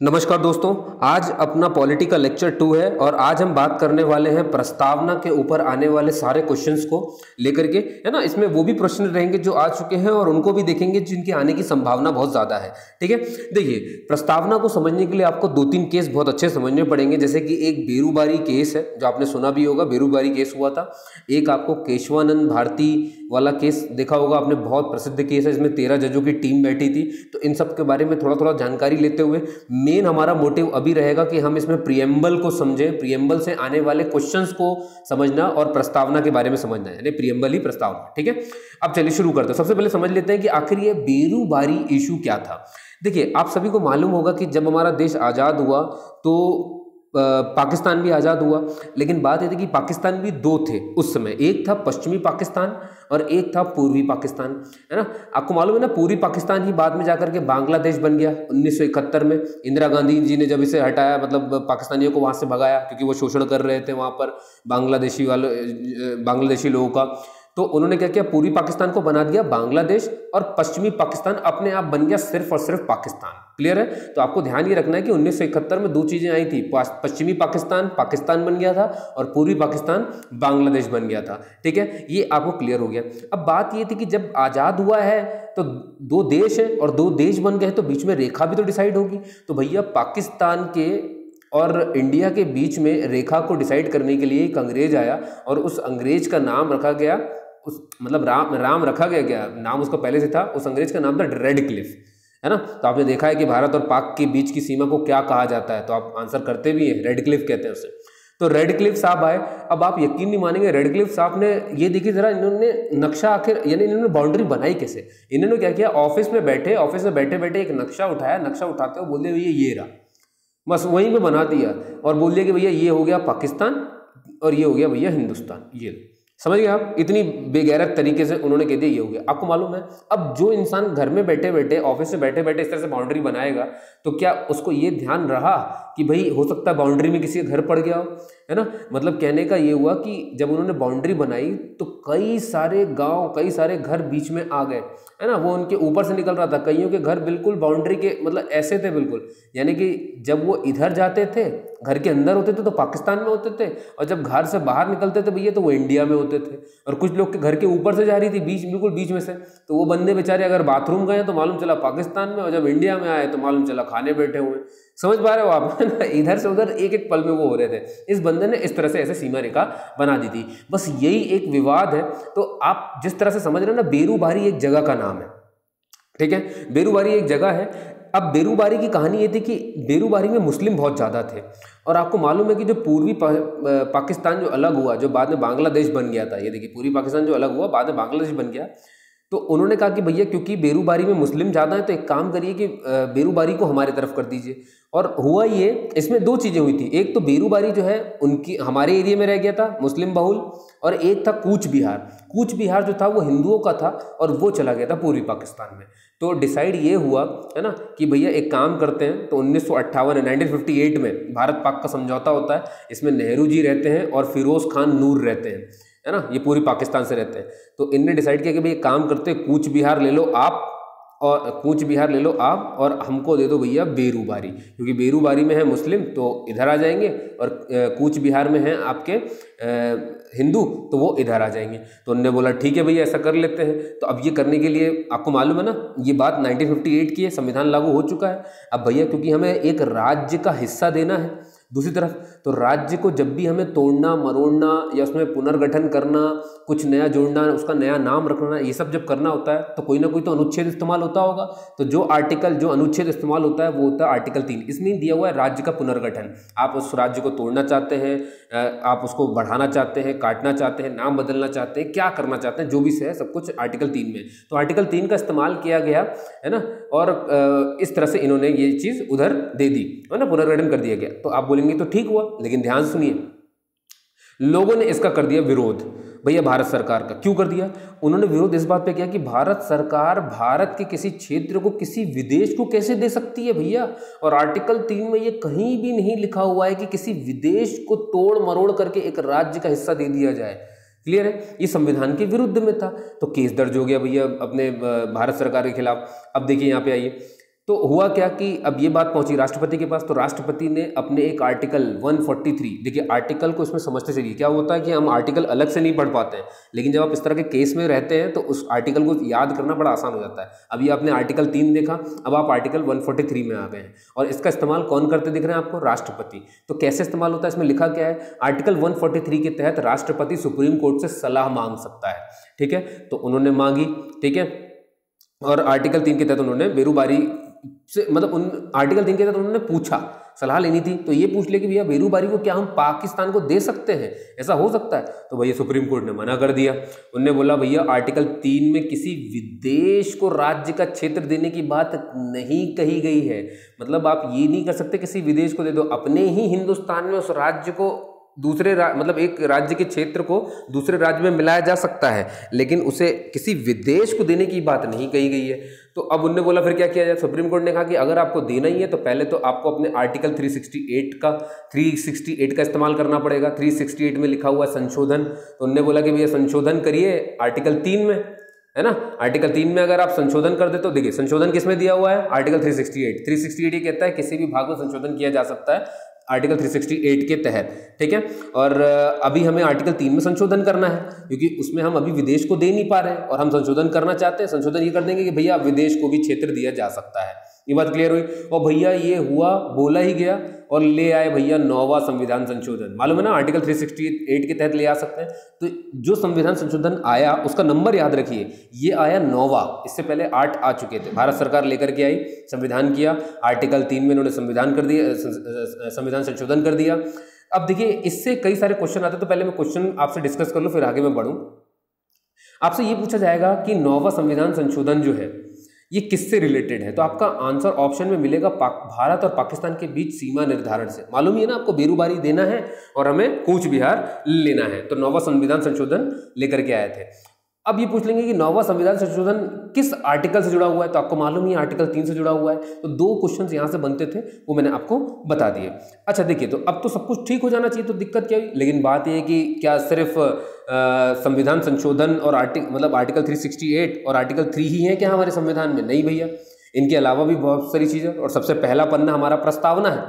नमस्कार दोस्तों, आज अपना पॉलिटिकल लेक्चर टू है और आज हम बात करने वाले हैं प्रस्तावना के ऊपर आने वाले सारे क्वेश्चंस को लेकर के, है ना? इसमें वो भी प्रश्न रहेंगे जो आ चुके हैं और उनको भी देखेंगे जिनके आने की संभावना बहुत ज़्यादा है, ठीक है? देखिए, प्रस्तावना को समझने के लिए आपको दो तीन केस बहुत अच्छे समझने पड़ेंगे, जैसे कि एक बेरूबारी केस है, जो आपने सुना भी होगा, बेरूबारी केस हुआ था। एक आपको केशवानंद भारती वाला केस देखा होगा, आपने बहुत प्रसिद्ध केस है, इसमें तेरह जजों की टीम बैठी थी। तो इन सब के बारे में थोड़ा थोड़ा जानकारी लेते हुए मेन हमारा मोटिव अभी रहेगा कि हम इसमें प्रियम्बल को समझें प्रियम्बल से आने वाले क्वेश्चंस को समझना और प्रस्तावना के बारे में समझना यानी प्रियम्बल ही प्रस्तावना, ठीक है? अब चलिए शुरू करते हैं। सबसे पहले समझ लेते हैं कि आखिर ये बेरूबारी इशू क्या था। देखिए, आप सभी को मालूम होगा कि जब हमारा देश आज़ाद हुआ तो पाकिस्तान भी आज़ाद हुआ। लेकिन बात यह थी कि पाकिस्तान भी दो थे उस समय। एक था पश्चिमी पाकिस्तान और एक था पूर्वी पाकिस्तान, है ना? आपको मालूम है ना पूर्वी पाकिस्तान ही बाद में जाकर के बांग्लादेश बन गया 1971 में। इंदिरा गांधी जी ने जब इसे हटाया मतलब पाकिस्तानियों को वहाँ से भगाया, क्योंकि वो शोषण कर रहे थे वहाँ पर बांग्लादेशी वाले बांग्लादेशी लोगों का। तो उन्होंने क्या किया? पूर्वी पाकिस्तान को बना दिया, बांग्लादेश और पश्चिमी पाकिस्तान अपने आप बन गया सिर्फ़ और सिर्फ़ पाकिस्तान। क्लियर है? तो आपको ध्यान ये रखना है कि उन्नीस सौ इकहत्तर में दो चीज़ें आई थी पश्चिमी पाकिस्तान पाकिस्तान बन गया था और पूर्वी पाकिस्तान बांग्लादेश बन गया था। ठीक है? ये आपको क्लियर हो गया। अब बात ये थी कि जब आज़ाद हुआ है तो दो देश है और दो देश बन गए तो बीच में रेखा भी तो डिसाइड होगी। तो भैया, पाकिस्तान के और इंडिया के बीच में रेखा को डिसाइड करने के लिए एक अंग्रेज़ आया और उस अंग्रेज़ का नाम रखा गया उस मतलब राम राम रखा गया क्या? नाम उसका पहले से था, उस अंग्रेज़ का नाम था रेड क्लिफ है ना? तो आपने देखा है कि भारत और पाक के बीच की सीमा को क्या कहा जाता है? तो आप आंसर करते भी हैं रेड क्लिफ कहते हैं उसे। तो रेड क्लिफ साहब आए। अब आप यकीन नहीं मानेंगे रेड क्लिफ साहब ने ये देखिए जरा, इन्होंने नक्शा आखिर, यानी इन्होंने बाउंड्री बनाई कैसे? इन्होंने क्या किया? ऑफ़िस में बैठे ऑफ़िस में बैठे बैठे एक नक्शा उठाया। नक्शा उठाते हुए बोलते भैया, ये रहा। बस वहीं पे बना दिया। और बोल दिया कि, भैया, ये हो गया पाकिस्तान और ये हो गया, भैया, हिंदुस्तान। ये। समझ गए आप? इतनी बेगैरत तरीके से उन्होंने कह दिया, ये हो गया। आपको मालूम है, अब जो इंसान घर में बैठे बैठे ऑफ़िस में बैठे बैठे इस तरह से बाउंड्री बनाएगा तो क्या उसको ये ध्यान रहा कि भाई, हो सकता है बाउंड्री में किसी के घर पड़ गया हो? है ना? मतलब कहने का ये हुआ कि जब उन्होंने बाउंड्री बनाई तो कई सारे गाँव, कई सारे घर बीच में आ गए। है ना, वो उनके ऊपर से निकल रहा था। कईयों के घर बिल्कुल बाउंड्री के मतलब ऐसे थे बिल्कुल। यानी कि जब वो इधर जाते थे, घर के अंदर होते थे तो पाकिस्तान में होते थे, और जब घर से बाहर निकलते थे, भैया तो वो इंडिया में होते थे। और कुछ लोग के घर के ऊपर से जा रही थी, बीच, बिल्कुल बीच में से। तो वो बंदे बेचारे अगर बाथरूम गए तो मालूम चला पाकिस्तान में, और जब इंडिया में आए तो मालूम चला खाने बैठे हुए। समझ पा रहे हो आप? इधर से उधर एक एक पल में वो हो रहे थे। इस बंदे ने इस तरह से ऐसे सीमा रेखा बना दी थी। बस यही एक विवाद है। तो आप जिस तरह से समझ रहे हो ना, बेरूबारी एक जगह का नाम है। ठीक है? बेरूबारी एक जगह है। अब बेरूबारी की कहानी ये थी कि बेरूबारी में मुस्लिम बहुत ज़्यादा थे। और आपको मालूम है कि जो पूर्वी पाकिस्तान जो अलग हुआ, जो बाद में बांग्लादेश बन गया था। ये देखिए, पूर्वी पाकिस्तान जो अलग हुआ, बाद में बांग्लादेश बन गया। तो उन्होंने कहा कि भैया, क्योंकि बेरूबारी में मुस्लिम ज़्यादा हैं तो एक काम करिए कि बेरूबारी को हमारे तरफ़ कर दीजिए। और हुआ ये, इसमें दो चीज़ें हुई थी। एक तो बेरूबारी जो है, उनकी, हमारे एरिया में रह गया था, मुस्लिम बहुल, और एक था कूच बिहार कूच बिहार जो था, वो हिंदुओं का था, और वो चला गया था पूर्वी पाकिस्तान में। तो डिसाइड ये हुआ, है ना, कि भैया, एक काम करते हैं तो उन्नीस सौ अट्ठावन में भारत पाक का समझौता होता है, इसमें नेहरू जी रहते हैं और फिरोज़ खान नूर रहते हैं। है ना? ये पूरी पाकिस्तान से रहते हैं। तो इनने डिसाइड किया कि भाई काम करते कूच बिहार ले लो आप और कूच बिहार ले लो आप और हमको दे दो भैया बेरूबारी। क्योंकि बेरूबारी में है मुस्लिम तो इधर आ जाएँगे और कूच बिहार में हैं आपके हिंदू तो वो इधर आ जाएँगे। तो उन्होंने बोला, ठीक है भैया, ऐसा कर लेते हैं। तो अब ये करने के लिए आपको मालूम है ना, ये बात 1958 की है, संविधान लागू हो चुका है। अब भैया, क्योंकि हमें एक राज्य का हिस्सा देना है दूसरी तरफ़ तो राज्य को जब भी हमें तोड़ना, मरोड़ना या उसमें पुनर्गठन करना, कुछ नया जोड़ना, उसका नया नाम रखना, ये सब जब करना होता है तो कोई ना कोई तो अनुच्छेद इस्तेमाल होता होगा। तो जो आर्टिकल जो अनुच्छेद इस्तेमाल होता है, वो होता है आर्टिकल तीन। इसमें दिया हुआ है राज्य का पुनर्गठन। आप उस राज्य को तोड़ना चाहते हैं आप उसको बढ़ाना चाहते हैं, काटना चाहते हैं, नाम बदलना चाहते हैं, क्या करना चाहते हैं, जो भी है, सब कुछ आर्टिकल तीन में। तो आर्टिकल तीन का इस्तेमाल किया गया, है ना? और इस तरह से इन्होंने ये चीज़ उधर दे दी, है ना? पुनर्गठन कर दिया गया। तो आप बोलेंगे तो ठीक हुआ, लेकिन ध्यान सुनिए। लोगों ने इसका कर दिया विरोध। भैया, भारत सरकार का क्यों कर दिया? उन्होंने विरोध इस बात पे किया कि भारत सरकार भारत के किसी क्षेत्र को, किसी विदेश को कैसे दे सकती है भैया? और आर्टिकल तीन में ये कहीं भी नहीं लिखा हुआ है कि किसी विदेश को तोड़ मरोड़ करके एक राज्य का हिस्सा दे दिया जाए। क्लियर है? ये संविधान के विरुद्ध में था। तो केस दर्ज हो गया भैया अपने भारत सरकार के खिलाफ। अब देखिए, यहाँ पे आइए। तो हुआ क्या कि अब ये बात पहुँची राष्ट्रपति के पास तो राष्ट्रपति ने अपने एक आर्टिकल 143 देखिए आर्टिकल को इसमें समझते चलिए, क्या होता है कि हम आर्टिकल अलग से नहीं पढ़ पाते हैं, लेकिन जब आप इस तरह के केस में रहते हैं तो उस आर्टिकल को याद करना बड़ा आसान हो जाता है। अभी आपने आर्टिकल तीन देखा, अब आप आर्टिकल वन में आ गए हैं, और इसका इस्तेमाल कौन करते दिख रहे हैं आपको? राष्ट्रपति। तो कैसे इस्तेमाल होता है, इसमें लिखा क्या है? आर्टिकल वन के तहत राष्ट्रपति सुप्रीम कोर्ट से सलाह मांग सकता है, ठीक है? तो उन्होंने मांगी, ठीक है? और आर्टिकल तीन के तहत उन्होंने बेरूबारी से मतलब उन आर्टिकल तीन के तहत उन्होंने पूछा, सलाह लेनी थी तो ये पूछ ले कि भैया बेरूबारी को क्या हम पाकिस्तान को दे सकते हैं? ऐसा हो सकता है? तो भैया सुप्रीम कोर्ट ने मना कर दिया। उनने बोला, भैया आर्टिकल तीन में किसी विदेश को राज्य का क्षेत्र देने की बात नहीं कही गई है। मतलब आप ये नहीं कर सकते किसी विदेश को दे दो। अपने ही हिंदुस्तान में उस राज्य को दूसरे मतलब एक राज्य के क्षेत्र को दूसरे राज्य में मिलाया जा सकता है, लेकिन उसे किसी विदेश को देने की बात नहीं कही गई है। तो अब उनने बोला, फिर क्या किया जाए? सुप्रीम कोर्ट ने कहा कि अगर आपको देना ही है तो पहले तो आपको अपने आर्टिकल 368 का 368 का इस्तेमाल करना पड़ेगा। 368 में लिखा हुआ संशोधन तो उनने बोला कि भैया संशोधन करिए आर्टिकल तीन में, है ना? आर्टिकल तीन में अगर आप संशोधन कर दे तो देखिए, संशोधन किसमें दिया हुआ है? आर्टिकल 368 368 ये कहता है, किसी भी भाग में संशोधन किया जा सकता है। आर्टिकल 368 के तहत, ठीक है? और अभी हमें आर्टिकल तीन में संशोधन करना है, क्योंकि उसमें हम अभी विदेश को दे नहीं पा रहे हैं और हम संशोधन करना चाहते हैं, संशोधन ये कर देंगे कि भैया विदेश को भी क्षेत्र दिया जा सकता है। ये बात क्लियर हुई। और भैया ये हुआ, बोला ही गया और ले आए भैया नौवा संविधान संशोधन। मालूम है ना आर्टिकल 368 के तहत ले आ सकते हैं। तो जो संविधान संशोधन आया, उसका नंबर याद रखिए। ये आया नौवा, इससे पहले आठ आ चुके थे। भारत सरकार लेकर के आई, संविधान किया। आर्टिकल तीन में इन्होंने संविधान कर दिया संविधान संशोधन कर दिया। अब देखिए, इससे कई सारे क्वेश्चन आते तो पहले मैं क्वेश्चन आपसे डिस्कस कर लूँ, फिर आगे मैं बढ़ूँ। आपसे ये पूछा जाएगा कि नौवा संविधान संशोधन जो है ये किससे रिलेटेड है? तो आपका आंसर ऑप्शन में मिलेगा भारत और पाकिस्तान के बीच सीमा निर्धारण से। मालूम ही है ना, आपको बेरूबारी देना है और हमें कूच बिहार लेना है। तो नौवा संविधान संशोधन लेकर के आए थे। अब ये पूछ लेंगे कि नौवा संविधान संशोधन किस आर्टिकल से जुड़ा हुआ है तो आपको मालूम ही आर्टिकल तीन से जुड़ा हुआ है तो दो क्वेश्चन यहाँ से बनते थे, वो मैंने आपको बता दिए। अच्छा देखिए तो अब तो सब कुछ ठीक हो जाना चाहिए तो दिक्कत क्या हुई? लेकिन बात यह है कि क्या सिर्फ़ संविधान संशोधन और आर्टिक मतलब आर्टिकल 368 और आर्टिकल थ्री ही है क्या हमारे संविधान में? नहीं भैया। इनके अलावा भी बहुत सारी चीज़ें, और सबसे पहला पन्ना हमारा प्रस्तावना है।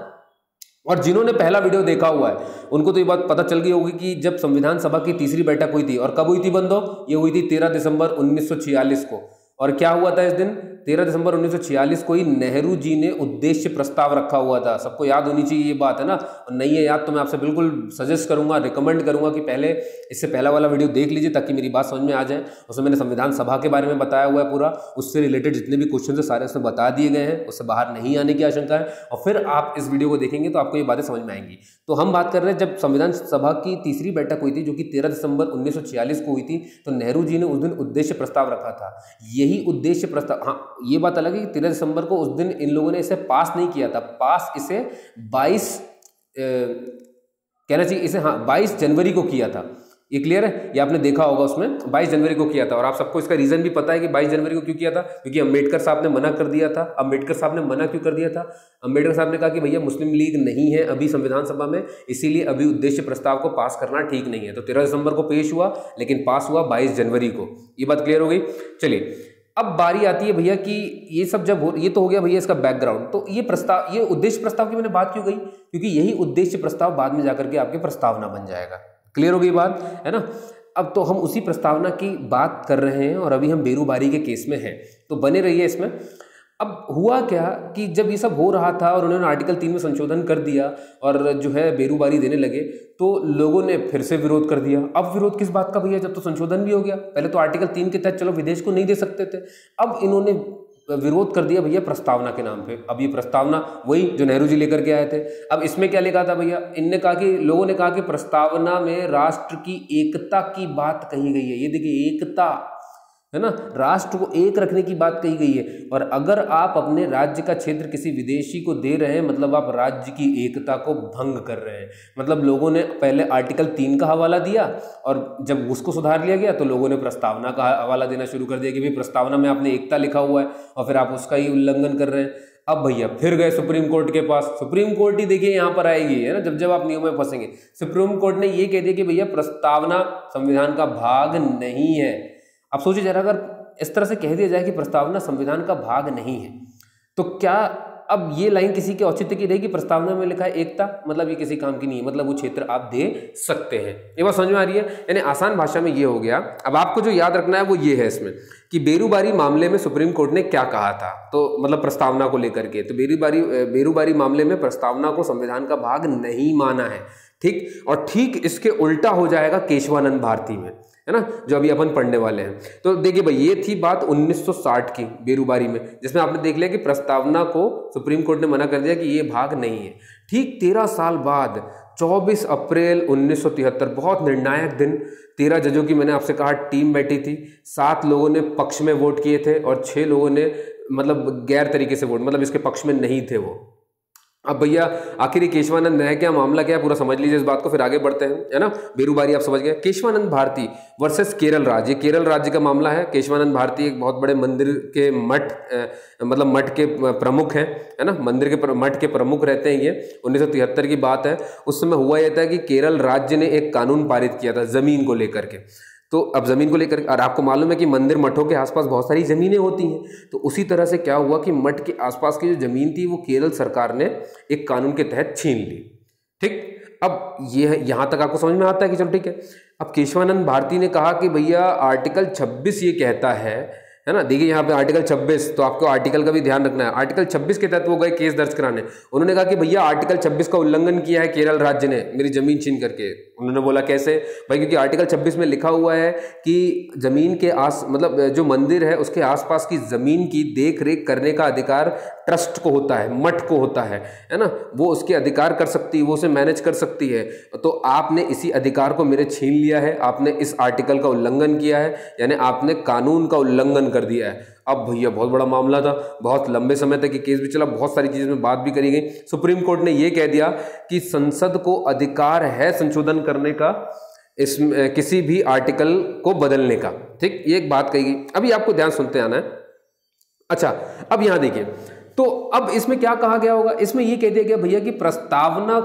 और जिन्होंने पहला वीडियो देखा हुआ है, उनको तो ये बात पता चल गई होगी कि जब संविधान सभा की तीसरी बैठक हुई थी, और कब हुई थी बंदो? ये हुई थी तेरह दिसंबर उन्नीस सौ छियालीस को। और क्या हुआ था इस दिन? तेरह दिसंबर 1946 को ही नेहरू जी ने उद्देश्य प्रस्ताव रखा हुआ था। सबको याद होनी चाहिए ये बात, है ना? और नहीं है याद तो मैं आपसे बिल्कुल सजेस्ट करूँगा रिकमेंड करूँगा कि पहले इससे पहला वाला वीडियो देख लीजिए ताकि मेरी बात समझ में आ जाए। उसमें मैंने संविधान सभा के बारे में बताया हुआ है पूरा। उससे रिलेटेड जितने भी क्वेश्चन है, सारे उसमें बता दिए गए हैं। उससे बाहर नहीं आने की आशंका है। और फिर आप इस वीडियो को देखेंगे तो आपको ये बातें समझ में आएँगी। तो हम बात कर रहे हैं, जब संविधान सभा की तीसरी बैठक हुई थी, जो कि तेरह दिसंबर उन्नीस सौ छियालीस को हुई थी तो नेहरू जी ने उस दिन उद्देश्य प्रस्ताव रखा था। यही उद्देश्य प्रस्ताव हाँ ये बात अलग है कि तेरह दिसंबर को उस दिन इन लोगों ने इसे पास नहीं किया था। पास इसे बाईस कहना चाहिए इसे हाँ बाईस जनवरी को किया था। ये क्लियर है? ये आपने देखा होगा उसमें। 22 जनवरी को किया था। और आप सबको इसका रीजन भी पता है कि 22 जनवरी को क्यों किया था? क्योंकि अंबेडकर साहब ने मना कर दिया था। अंबेडकर साहब ने मना क्यों कर दिया था? अंबेडकर साहब ने कहा कि भैया, मुस्लिम लीग नहीं है अभी संविधान सभा में, इसीलिए अभी उद्देश्य प्रस्ताव को पास करना ठीक नहीं है। तो तेरह दिसंबर को पेश हुआ, लेकिन पास हुआ बाईस जनवरी को। ये बात क्लियर हो गई? चलिए अब बारी आती है भैया कि ये सब जब हो, ये तो हो गया भैया इसका बैकग्राउंड तो ये प्रस्ताव, ये उद्देश्य प्रस्ताव की मैंने बात क्यों गई क्योंकि यही उद्देश्य प्रस्ताव बाद में जाकर के आपके प्रस्तावना बन जाएगा। क्लियर हो गई बात? है ना? अब तो हम उसी प्रस्तावना की बात कर रहे हैं और अभी हम बेरूबारी के केस में हैं। तो बने रहिए इसमें। अब हुआ क्या कि जब ये सब हो रहा था और उन्होंने आर्टिकल तीन में संशोधन कर दिया और जो है बेरूबारी देने लगे तो लोगों ने फिर से विरोध कर दिया। अब विरोध किस बात का भैया? जब तो संशोधन भी हो गया। पहले तो आर्टिकल तीन के तहत चलो विदेश को नहीं दे सकते थे। अब इन्होंने विरोध कर दिया भैया प्रस्तावना के नाम पे। अब ये प्रस्तावना वही जो नेहरू जी लेकर के आए थे। अब इसमें क्या लिखा था भैया? इनने कहा कि, लोगों ने कहा कि प्रस्तावना में राष्ट्र की एकता की बात कही गई है। ये देखिए, एकता है ना? राष्ट्र को एक रखने की बात कही गई है। और अगर आप अपने राज्य का क्षेत्र किसी विदेशी को दे रहे हैं मतलब आप राज्य की एकता को भंग कर रहे हैं। मतलब लोगों ने पहले आर्टिकल तीन का हवाला दिया और जब उसको सुधार लिया गया तो लोगों ने प्रस्तावना का हवाला देना शुरू कर दिया कि भाई प्रस्तावना में आपने एकता लिखा हुआ है और फिर आप उसका ही उल्लंघन कर रहे हैं। अब भैया, फिर गए सुप्रीम कोर्ट के पास। सुप्रीम कोर्ट ही देखिए यहाँ पर आएगी, है ना? जब जब आप नियम में फंसेंगे। सुप्रीम कोर्ट ने ये कह दिया कि भैया, प्रस्तावना संविधान का भाग नहीं है। अब सोचिए जरा, अगर इस तरह से कह दिया जाए कि प्रस्तावना संविधान का भाग नहीं है तो क्या अब ये लाइन किसी के औचित्य की रहेगी? प्रस्तावना में लिखा है एकता मतलब ये किसी काम की नहीं है मतलब वो क्षेत्र आप दे सकते हैं। ये बात समझ में आ रही है? यानी आसान भाषा में ये हो गया। अब आपको जो याद रखना है, वो ये है इसमें कि बेरूबारी मामले में सुप्रीम कोर्ट ने क्या कहा था? तो मतलब प्रस्तावना को लेकर के तो बेरूबारी बेरूबारी मामले में प्रस्तावना को संविधान का भाग नहीं माना है, ठीक? और ठीक इसके उल्टा हो जाएगा केशवानंद भारती में। है ना, जो अभी अपन पढ़ने वाले हैं। तो देखिए भाई, ये थी बात 1960 की बेरूबारी में, जिसमें आपने देख लिया कि प्रस्तावना को सुप्रीम कोर्ट ने मना कर दिया कि ये भाग नहीं है। ठीक तेरह साल बाद 24 अप्रैल 1973 बहुत निर्णायक दिन, तेरह जजों की मैंने आपसे कहा, टीम बैठी थी, सात लोगों ने पक्ष में वोट किए थे और छह लोगों ने मतलब गैर तरीके से वोट मतलब इसके पक्ष में नहीं थे वो। अब भैया, आखिर केशवानंद है क्या मामला क्या है? पूरा समझ लीजिए इस बात को, फिर आगे बढ़ते हैं, है ना? बेरूबारी आप समझ गए। केशवानंद भारती वर्सेस केरल राज्य। केरल राज्य का मामला है। केशवानंद भारती एक बहुत बड़े मंदिर के मठ मतलब मठ के प्रमुख हैं, है ना? मंदिर के मठ के प्रमुख रहते हैं ये। उन्नीस सौ तिहत्तर की बात है। उस समय हुआ यह था कि केरल राज्य ने एक कानून पारित किया था, ज़मीन को लेकर के। तो अब ज़मीन को लेकर, और आपको मालूम है कि मंदिर मठों के आसपास बहुत सारी ज़मीनें होती हैं। तो उसी तरह से क्या हुआ कि मठ के आसपास की जो ज़मीन थी, वो केरल सरकार ने एक कानून के तहत छीन ली। ठीक? अब ये यहाँ तक आपको समझ में आता है कि चलो ठीक है। अब केशवानंद भारती ने कहा कि भैया, आर्टिकल 26 ये कहता है है ना? देखिए यहाँ पे आर्टिकल 26 तो आपको आर्टिकल का भी ध्यान रखना है। आर्टिकल 26 के तहत वो गए केस दर्ज कराने। उन्होंने कहा कि भैया, आर्टिकल 26 का उल्लंघन किया है केरल राज्य ने, मेरी ज़मीन छीन करके। उन्होंने बोला कैसे? भाई, क्योंकि आर्टिकल 26 में लिखा हुआ है कि ज़मीन के आस मतलब जो मंदिर है, उसके आसपास की ज़मीन की देख रेख करने का अधिकार ट्रस्ट को होता है, मठ को होता है है ना? वो उसके अधिकार कर सकती है, वो उसे मैनेज कर सकती है। तो आपने इसी अधिकार को मेरे छीन लिया है, आपने इस आर्टिकल का उल्लंघन किया है, यानी आपने कानून का उल्लंघन कर दिया है। अब भैया बहुत बड़ा मामला था, बहुत लंबे समय तक ये केस भी चला, बहुत सारी चीज़ें में बात भी करी गई। सुप्रीम कोर्ट ने ये कह दिया कि संसद को अधिकार है संशोधन करने का, इस किसी भी आर्टिकल को बदलने का। ठीक, ये एक बात कही गई। अभी आपको ध्यान सुनते आना है। अच्छा अब यहाँ देखिए तो अब इसमें क्या कहा गया होगा? इसमें यह कह दिया गया भैया कि प्रस्तावना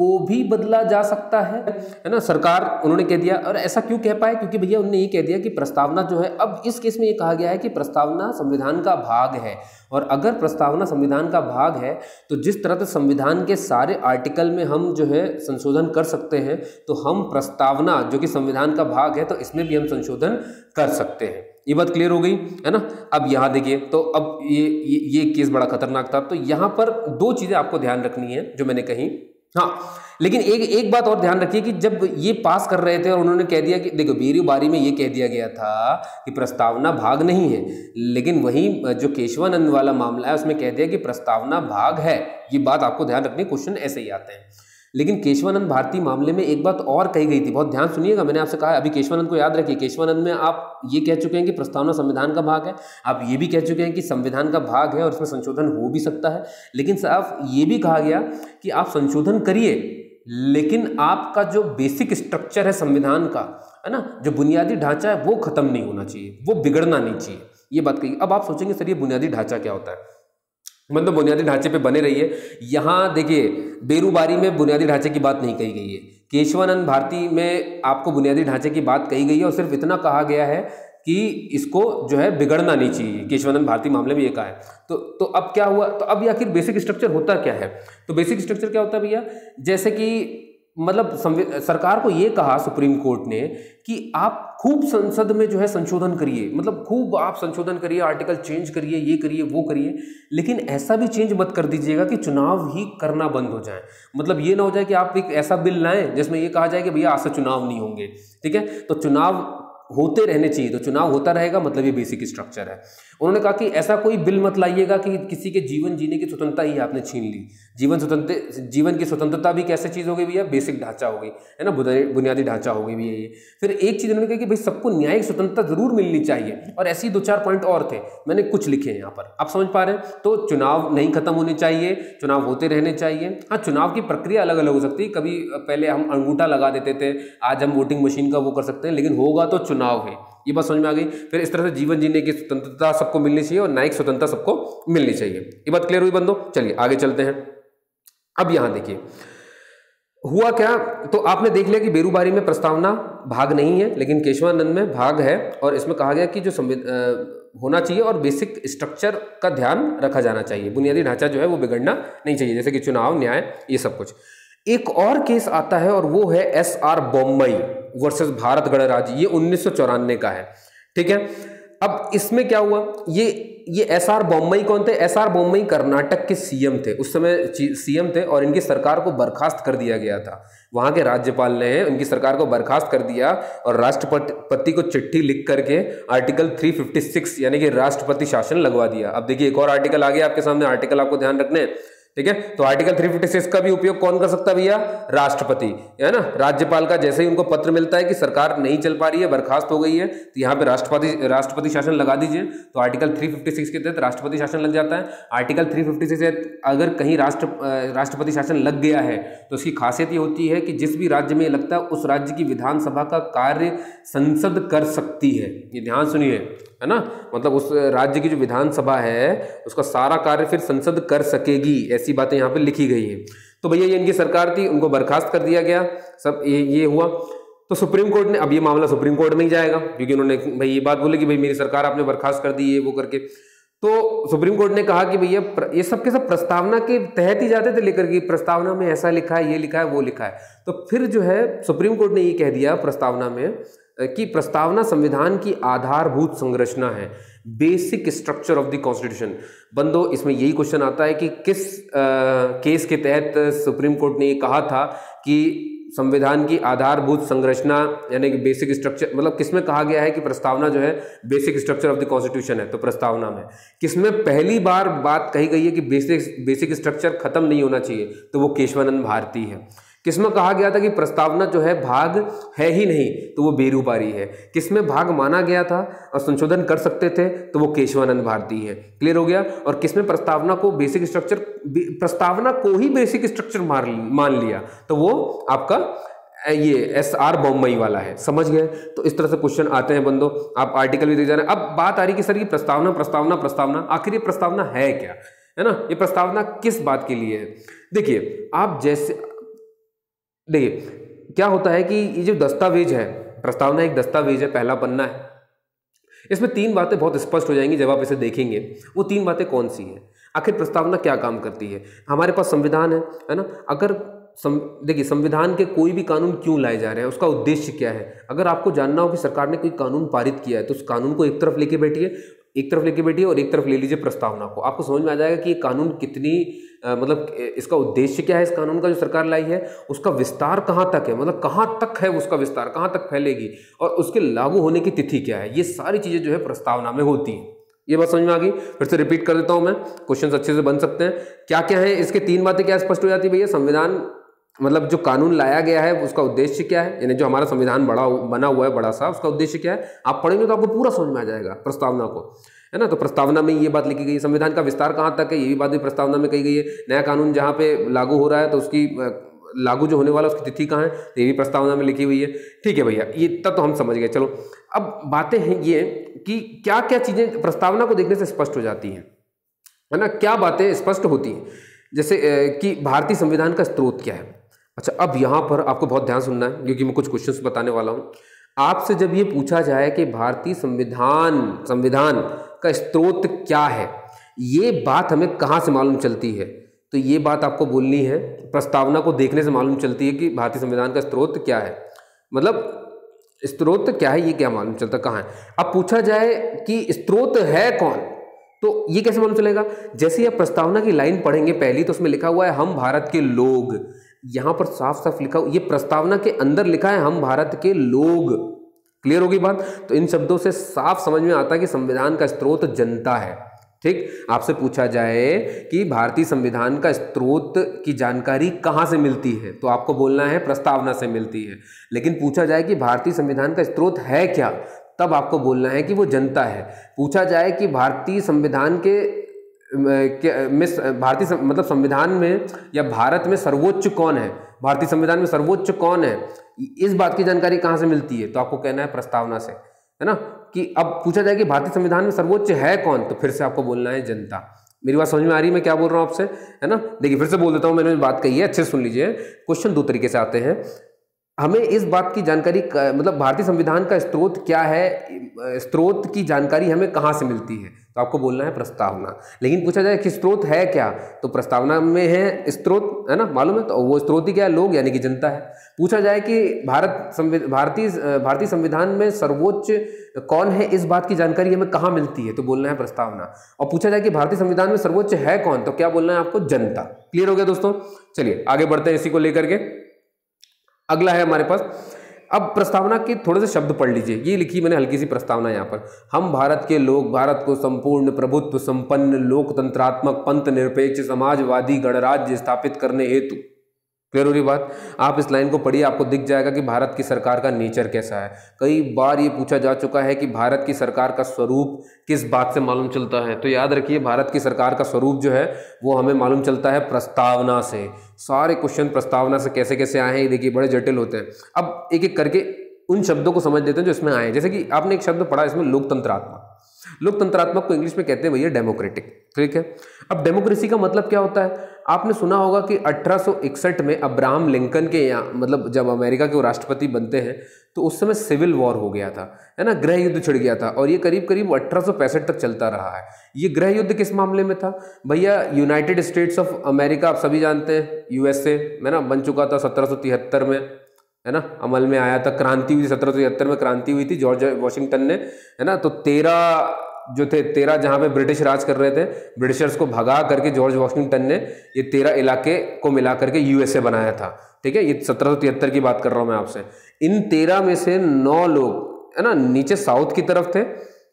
को भी बदला जा सकता है है ना? सरकार उन्होंने कह दिया और ऐसा क्यों कह पाए? क्योंकि भैया उन्होंने ये कह दिया कि प्रस्तावना जो है अब इस केस में ये कहा गया है कि प्रस्तावना संविधान का भाग है। और अगर प्रस्तावना संविधान का भाग है तो जिस तरह से संविधान के सारे आर्टिकल में हम जो है संशोधन कर सकते हैं तो हम प्रस्तावना जो कि संविधान का भाग है तो इसमें भी हम संशोधन कर सकते हैं। ये बात क्लियर हो गई है ना? अब यहाँ देखिए तो अब ये ये, ये केस बड़ा खतरनाक था। तो यहाँ पर दो चीज़ें आपको ध्यान रखनी है जो मैंने कही। हाँ लेकिन एक एक बात और ध्यान रखिए कि जब ये पास कर रहे थे और उन्होंने कह दिया कि, देखो बीरू बारी में ये कह दिया गया था कि प्रस्तावना भाग नहीं है, लेकिन वहीं जो केशवानंद वाला मामला है, उसमें कह दिया कि प्रस्तावना भाग है। ये बात आपको ध्यान रखनी क्वेश्चन ऐसे ही आते हैं। लेकिन केशवानंद भारती मामले में एक बात और कही गई थी, बहुत ध्यान सुनिएगा, मैंने आपसे कहा, अभी केशवानंद को याद रखिए, केशवानंद में आप ये कह चुके हैं कि प्रस्तावना संविधान का भाग है, आप ये भी कह चुके हैं कि संविधान का भाग है और इसमें संशोधन हो भी सकता है, लेकिन साहब ये भी कहा गया कि आप संशोधन करिए, लेकिन आपका जो बेसिक स्ट्रक्चर है संविधान का, है ना, जो बुनियादी ढांचा है, वो खत्म नहीं होना चाहिए, वो बिगड़ना नहीं चाहिए, ये बात कही। अब आप सोचेंगे, सर, ये बुनियादी ढांचा क्या होता है? मतलब बुनियादी ढांचे पे बने रहिए। यहाँ देखिए, बेरूबारी में बुनियादी ढांचे की बात नहीं कही गई है। केशवानंद भारती में आपको बुनियादी ढांचे की बात कही गई है और सिर्फ़ इतना कहा गया है कि इसको जो है बिगड़ना नहीं चाहिए। केशवानंद भारती मामले में ये कहा है। तो तो अब क्या हुआ? तो अब आखिर बेसिक स्ट्रक्चर होता क्या है? तो बेसिक स्ट्रक्चर क्या होता है भैया? जैसे कि मतलब सरकार को ये कहा सुप्रीम कोर्ट ने कि आप खूब संसद में जो है संशोधन करिए। मतलब खूब आप संशोधन करिए आर्टिकल चेंज करिए, ये करिए, वो करिए, लेकिन ऐसा भी चेंज मत कर दीजिएगा कि चुनाव ही करना बंद हो जाए। मतलब ये ना हो जाए कि आप एक ऐसा बिल लाएँ जिसमें ये कहा जाए कि भैया आज से चुनाव नहीं होंगे, ठीक है? तो चुनाव होते रहने चाहिए तो चुनाव होता रहेगा मतलब ये बेसिक स्ट्रक्चर है। उन्होंने कहा कि ऐसा कोई बिल मत लाइएगा कि किसी के जीवन जीने की स्वतंत्रता ही आपने छीन ली। जीवन स्वतंत्र, जीवन की स्वतंत्रता भी कैसे चीज़ हो गई भैया? बेसिक ढांचा हो गई, है ना? बुनियादी ढांचा हो गई भैया ये। फिर एक चीज़ उन्होंने कहा कि भाई सबको न्यायिक स्वतंत्रता ज़रूर मिलनी चाहिए। और ऐसे ही दो चार पॉइंट और थे, मैंने कुछ लिखे हैं यहाँ पर। आप समझ पा रहे हैं? तो चुनाव नहीं खत्म होने चाहिए, चुनाव होते रहने चाहिए। हाँ चुनाव की प्रक्रिया अलग अलग हो सकती है। कभी पहले हम अंगूठा लगा देते थे, आज हम वोटिंग मशीन का वो कर सकते हैं, लेकिन होगा तो चुनाव है। ये बात समझ में आ गई। फिर इस तरह से जीवन जीने की स्वतंत्रता सबको मिलनी चाहिए और न्यायिक स्वतंत्रता सबको मिलनी चाहिए। ये बात क्लियर हुई बंदो? चलिए, आगे चलते हैं। अब यहाँ देखिए। हुआ क्या? तो आपने देख लिया कि बेरूबारी में प्रस्तावना भाग नहीं है, लेकिन केशवानंद में भाग है और इसमें कहा गया कि जो होना चाहिए और बेसिक स्ट्रक्चर का ध्यान रखा जाना चाहिए। बुनियादी ढांचा जो है वो बिगड़ना नहीं चाहिए, जैसे कि चुनाव, न्याय, ये सब कुछ। एक और केस आता है और वो है S R Bommai versus Bharat गणराज्य, ये उन्नीस सौ चौरानवे का है। ठीक है? अब इसमें क्या हुआ? ये ये एस आर बॉम्बई कौन थे? एस आर बॉम्बई कर्नाटक के सीएम थे। उस समय सीएम थे और इनकी सरकार को बर्खास्त कर दिया गया था। वहाँ के राज्यपाल ने उनकी सरकार को बर्खास्त कर दिया और राष्ट्रपति को चिट्ठी लिख करके आर्टिकल 356 यानी कि राष्ट्रपति शासन लगवा दिया। अब देखिए, एक और आर्टिकल आ गया आपके सामने। आर्टिकल आपको ध्यान रखने ठीक है? तो आर्टिकल 356 का भी उपयोग कौन कर सकता है भैया? राष्ट्रपति, है ना? राज्यपाल का जैसे ही उनको पत्र मिलता है कि सरकार नहीं चल पा रही है, बर्खास्त हो गई है तो यहाँ पे राष्ट्रपति राष्ट्रपति शासन लगा दीजिए। तो आर्टिकल 356 के तहत राष्ट्रपति शासन लग जाता है। आर्टिकल 356 से अगर कहीं राष्ट्र राष्ट्रपति शासन लग गया है तो उसकी खासियत ये होती है कि जिस भी राज्य में लगता है, उस राज्य की विधानसभा का कार्य संसद कर सकती है। ये ध्यान सुनिए। है ना? मतलब उस राज्य की जो विधानसभा है, उसका सारा कार्य फिर संसद कर सकेगी, ऐसी बातें यहाँ पे लिखी गई हैं। तो भैया ये इनकी सरकार थी, उनको बर्खास्त कर दिया गया, सब ये ये हुआ। तो सुप्रीम कोर्ट ने, अब ये मामला सुप्रीम कोर्ट में ही जाएगा, क्योंकि उन्होंने भाई ये बात बोले कि भाई मेरी सरकार आपने बर्खास्त कर दी ये वो करके। तो सुप्रीम कोर्ट ने कहा कि भैया ये सब के सब प्रस्तावना के तहत ही जाते थे लेकर कि, प्रस्तावना में ऐसा लिखा है, ये लिखा है, वो लिखा है। तो फिर जो है, सुप्रीम कोर्ट ने ये कह दिया प्रस्तावना में कि प्रस्तावना संविधान की आधारभूत संरचना है basic structure of the constitution बंदो इसमें यही क्वेश्चन आता है कि किस आ, केस के तहत सुप्रीम कोर्ट ने ये कहा था कि संविधान की आधारभूत संरचना यानी कि बेसिक स्ट्रक्चर मतलब किसमें कहा गया है कि प्रस्तावना जो है basic structure of the constitution है तो प्रस्तावना में। किसमें पहली बार बात कही गई है कि बेसिक बेसिक स्ट्रक्चर खत्म नहीं होना चाहिए तो वो केशवानंद भारती है। किसमें कहा गया था कि प्रस्तावना जो है भाग है ही नहीं तो वो बेरूपारी है। किसमें भाग माना गया था और संशोधन कर सकते थे तो वो केशवानंद भारती है। क्लियर हो गया? और किसमें प्रस्तावना को बेसिक स्ट्रक्चर प्रस्तावना को ही बेसिक स्ट्रक्चर मान लिया तो वो आपका ये एस आर बॉम्बई वाला है। समझ गए? तो इस तरह से क्वेश्चन आते हैं बंदो। आप आर्टिकल भी देख जा रहे हैं अब बात आ रही कि सर ये प्रस्तावना प्रस्तावना प्रस्तावना, आखिर ये प्रस्तावना है क्या? है ना? ये प्रस्तावना किस बात के लिए है? देखिए, आप जैसे देखिए, क्या होता है कि ये जो दस्तावेज़ है प्रस्तावना एक दस्तावेज़ है, पहला पन्ना है। इसमें तीन बातें बहुत स्पष्ट हो जाएँगी जब आप इसे देखेंगे। वो तीन बातें कौन सी हैं? आखिर प्रस्तावना क्या काम करती है? हमारे पास संविधान है है ना? अगर सम देखिए, संविधान के कोई भी कानून क्यों लाए जा रहे हैं, उसका उद्देश्य क्या है? अगर आपको जानना हो कि सरकार ने कोई कानून पारित किया है तो उस कानून को एक तरफ़ लेके बैठिए एक तरफ़ लेके बैठिए और एक तरफ़ ले लीजिए प्रस्तावना को। आपको समझ में आ जाएगा कि ये कानून कितनी आ, मतलब इसका उद्देश्य क्या है इस कानून का जो सरकार लाई है उसका विस्तार कहाँ तक है मतलब कहाँ तक है उसका विस्तार कहाँ तक फैलेगी और उसके लागू होने की तिथि क्या है ये सारी चीज़ें जो है प्रस्तावना में होती हैं। ये बात समझ में आ गई? फिर से रिपीट कर देता हूँ मैं क्वेश्चन अच्छे से बन सकते हैं। क्या क्या है? इसके तीन बातें क्या स्पष्ट हो जाती है भैया? संविधान मतलब जो कानून लाया गया है, उसका उद्देश्य क्या है? यानी जो हमारा संविधान बड़ा बना हुआ है, बड़ा सा, उसका उद्देश्य क्या है? आप पढ़ेंगे तो आपको पूरा समझ में आ जाएगा प्रस्तावना को। है ना? तो प्रस्तावना में ये बात लिखी गई है, संविधान का विस्तार कहाँ तक है, ये भी बात भी प्रस्तावना में कही गई है। नया कानून जहाँ पे लागू हो रहा है तो उसकी लागू जो होने वाला उसकी तिथि कहाँ है तो ये भी प्रस्तावना में लिखी हुई है। ठीक है भैया, ये तब तो हम समझ गए, चलो। अब बातें हैं ये कि क्या क्या चीज़ें प्रस्तावना को देखने से स्पष्ट हो जाती हैं। है ना? क्या बातें स्पष्ट होती हैं? जैसे कि भारतीय संविधान का स्रोत क्या है? अच्छा अब यहाँ पर आपको बहुत ध्यान सुनना है, क्योंकि मैं कुछ क्वेश्चंस बताने वाला हूँ। आपसे जब ये पूछा जाए कि भारतीय संविधान संविधान का स्रोत क्या है, ये बात हमें कहाँ से मालूम चलती है? तो ये बात आपको बोलनी है, प्रस्तावना को देखने से मालूम चलती है कि भारतीय संविधान का स्रोत क्या है। मतलब स्रोत क्या है, ये क्या मालूम चलता कहाँ है? अब पूछा जाए कि स्रोत है कौन तो ये कैसे मालूम चलेगा? जैसे आप प्रस्तावना की लाइन पढ़ेंगे, पहली तो उसमें लिखा हुआ है, हम भारत के लोग। यहाँ पर साफ़ साफ़ लिखा ये प्रस्तावना के अंदर लिखा है, हम भारत के लोग। क्लियर होगी बात? तो इन शब्दों से साफ़ समझ में आता है कि संविधान का स्रोत जनता है। ठीक? आपसे पूछा जाए कि भारतीय संविधान का स्रोत की जानकारी कहाँ से मिलती है? तो आपको बोलना है, प्रस्तावना से मिलती है। लेकिन पूछा जाए कि भारतीय संविधान का स्रोत है क्या? तब आपको बोलना है कि वो जनता है। पूछा जाए कि भारतीय संविधान के में भारतीय मतलब संविधान में या भारत में सर्वोच्च कौन है? भारतीय संविधान में सर्वोच्च कौन है? इस बात की जानकारी कहाँ से मिलती है? तो आपको कहना है प्रस्तावना से, है ना? कि अब पूछा जाए कि भारतीय संविधान में सर्वोच्च है कौन? तो फिर से आपको बोलना है जनता। मेरी बात समझ में आ रही है? मैं क्या बोल रहा हूँ आपसे? है ना? देखिए, फिर से बोल देता हूँ, मैंने बात कही है, अच्छे से सुन लीजिए। क्वेश्चन दो तरीके से आते हैं। हमें इस बात की जानकारी मतलब भारतीय संविधान का स्रोत क्या है? स्रोत की जानकारी हमें कहाँ से मिलती है? तो आपको बोलना है प्रस्तावना। लेकिन पूछा जाए कि स्रोत है क्या? तो प्रस्तावना में है स्रोत, है ना? मालूम है? तो वो स्रोत ही क्या है? लोग, यानी कि जनता है। पूछा जाए कि भारत भारतीय भारतीय संविधान में सर्वोच्च कौन है? इस बात की जानकारी हमें कहाँ मिलती है? तो बोलना है प्रस्तावना। और पूछा जाए कि भारतीय संविधान में सर्वोच्च है कौन? तो क्या बोलना है आपको? जनता। क्लियर हो गया दोस्तों? चलिए, आगे बढ़ते हैं इसी को लेकर के। अगला है हमारे पास। अब प्रस्तावना के थोड़े से शब्द पढ़ लीजिए। ये लिखी मैंने हल्की सी प्रस्तावना यहाँ पर। हम भारत के लोग, भारत को संपूर्ण प्रभुत्व, संपन्न लोकतंत्रात्मक पंथ, निरपेक्ष समाजवादी गणराज्य स्थापित करने हेतु क्लियर हो रही बात, आप इस लाइन को पढ़िए, आपको दिख जाएगा कि भारत की सरकार का नेचर कैसा है। कई बार ये पूछा जा चुका है कि भारत की सरकार का स्वरूप किस बात से मालूम चलता है। तो याद रखिए, भारत की सरकार का स्वरूप जो है, वो हमें मालूम चलता है प्रस्तावना से। सारे क्वेश्चन प्रस्तावना से कैसे कैसे आए हैं, ये देखिए, बड़े जटिल होते हैं। अब एक एक करके उन शब्दों को समझ लेते हैं जो इसमें आए हैं। जैसे कि आपने एक शब्द पढ़ा, इसमें लोकतंत्रात्मक लोकतंत्रात्मक को इंग्लिश में कहते हैं भैया डेमोक्रेटिक। ठीक है? अब डेमोक्रेसी का मतलब क्या होता है? आपने सुना होगा कि 1861 में अब्राहम लिंकन के यहाँ मतलब जब अमेरिका के वो राष्ट्रपति बनते हैं तो उस समय सिविल वॉर हो गया था, है ना? गृह युद्ध छिड़ गया था, और ये करीब करीब अठारह तक चलता रहा है। ये गृह युद्ध किस मामले में था? भैया यूनाइटेड स्टेट्स ऑफ़ अमेरिका आप सभी जानते हैं यूएसए है ना? बन चुका था सत्रह में, है ना? अमल में आया था, क्रांति हुई, सत्रह में क्रांति हुई थी, जॉर्ज वॉशिंगटन ने, है ना? तो तेरह जो थे, तेरह जहाँ पे ब्रिटिश राज कर रहे थे, ब्रिटिशर्स को भगा करके जॉर्ज वॉशिंगटन ने ये तेरह इलाके को मिला करके यूएसए बनाया था। ठीक है? ये सत्रह की बात कर रहा हूँ मैं आपसे। इन तेरह में से नौ लोग, है ना, नीचे साउथ की तरफ़ थे,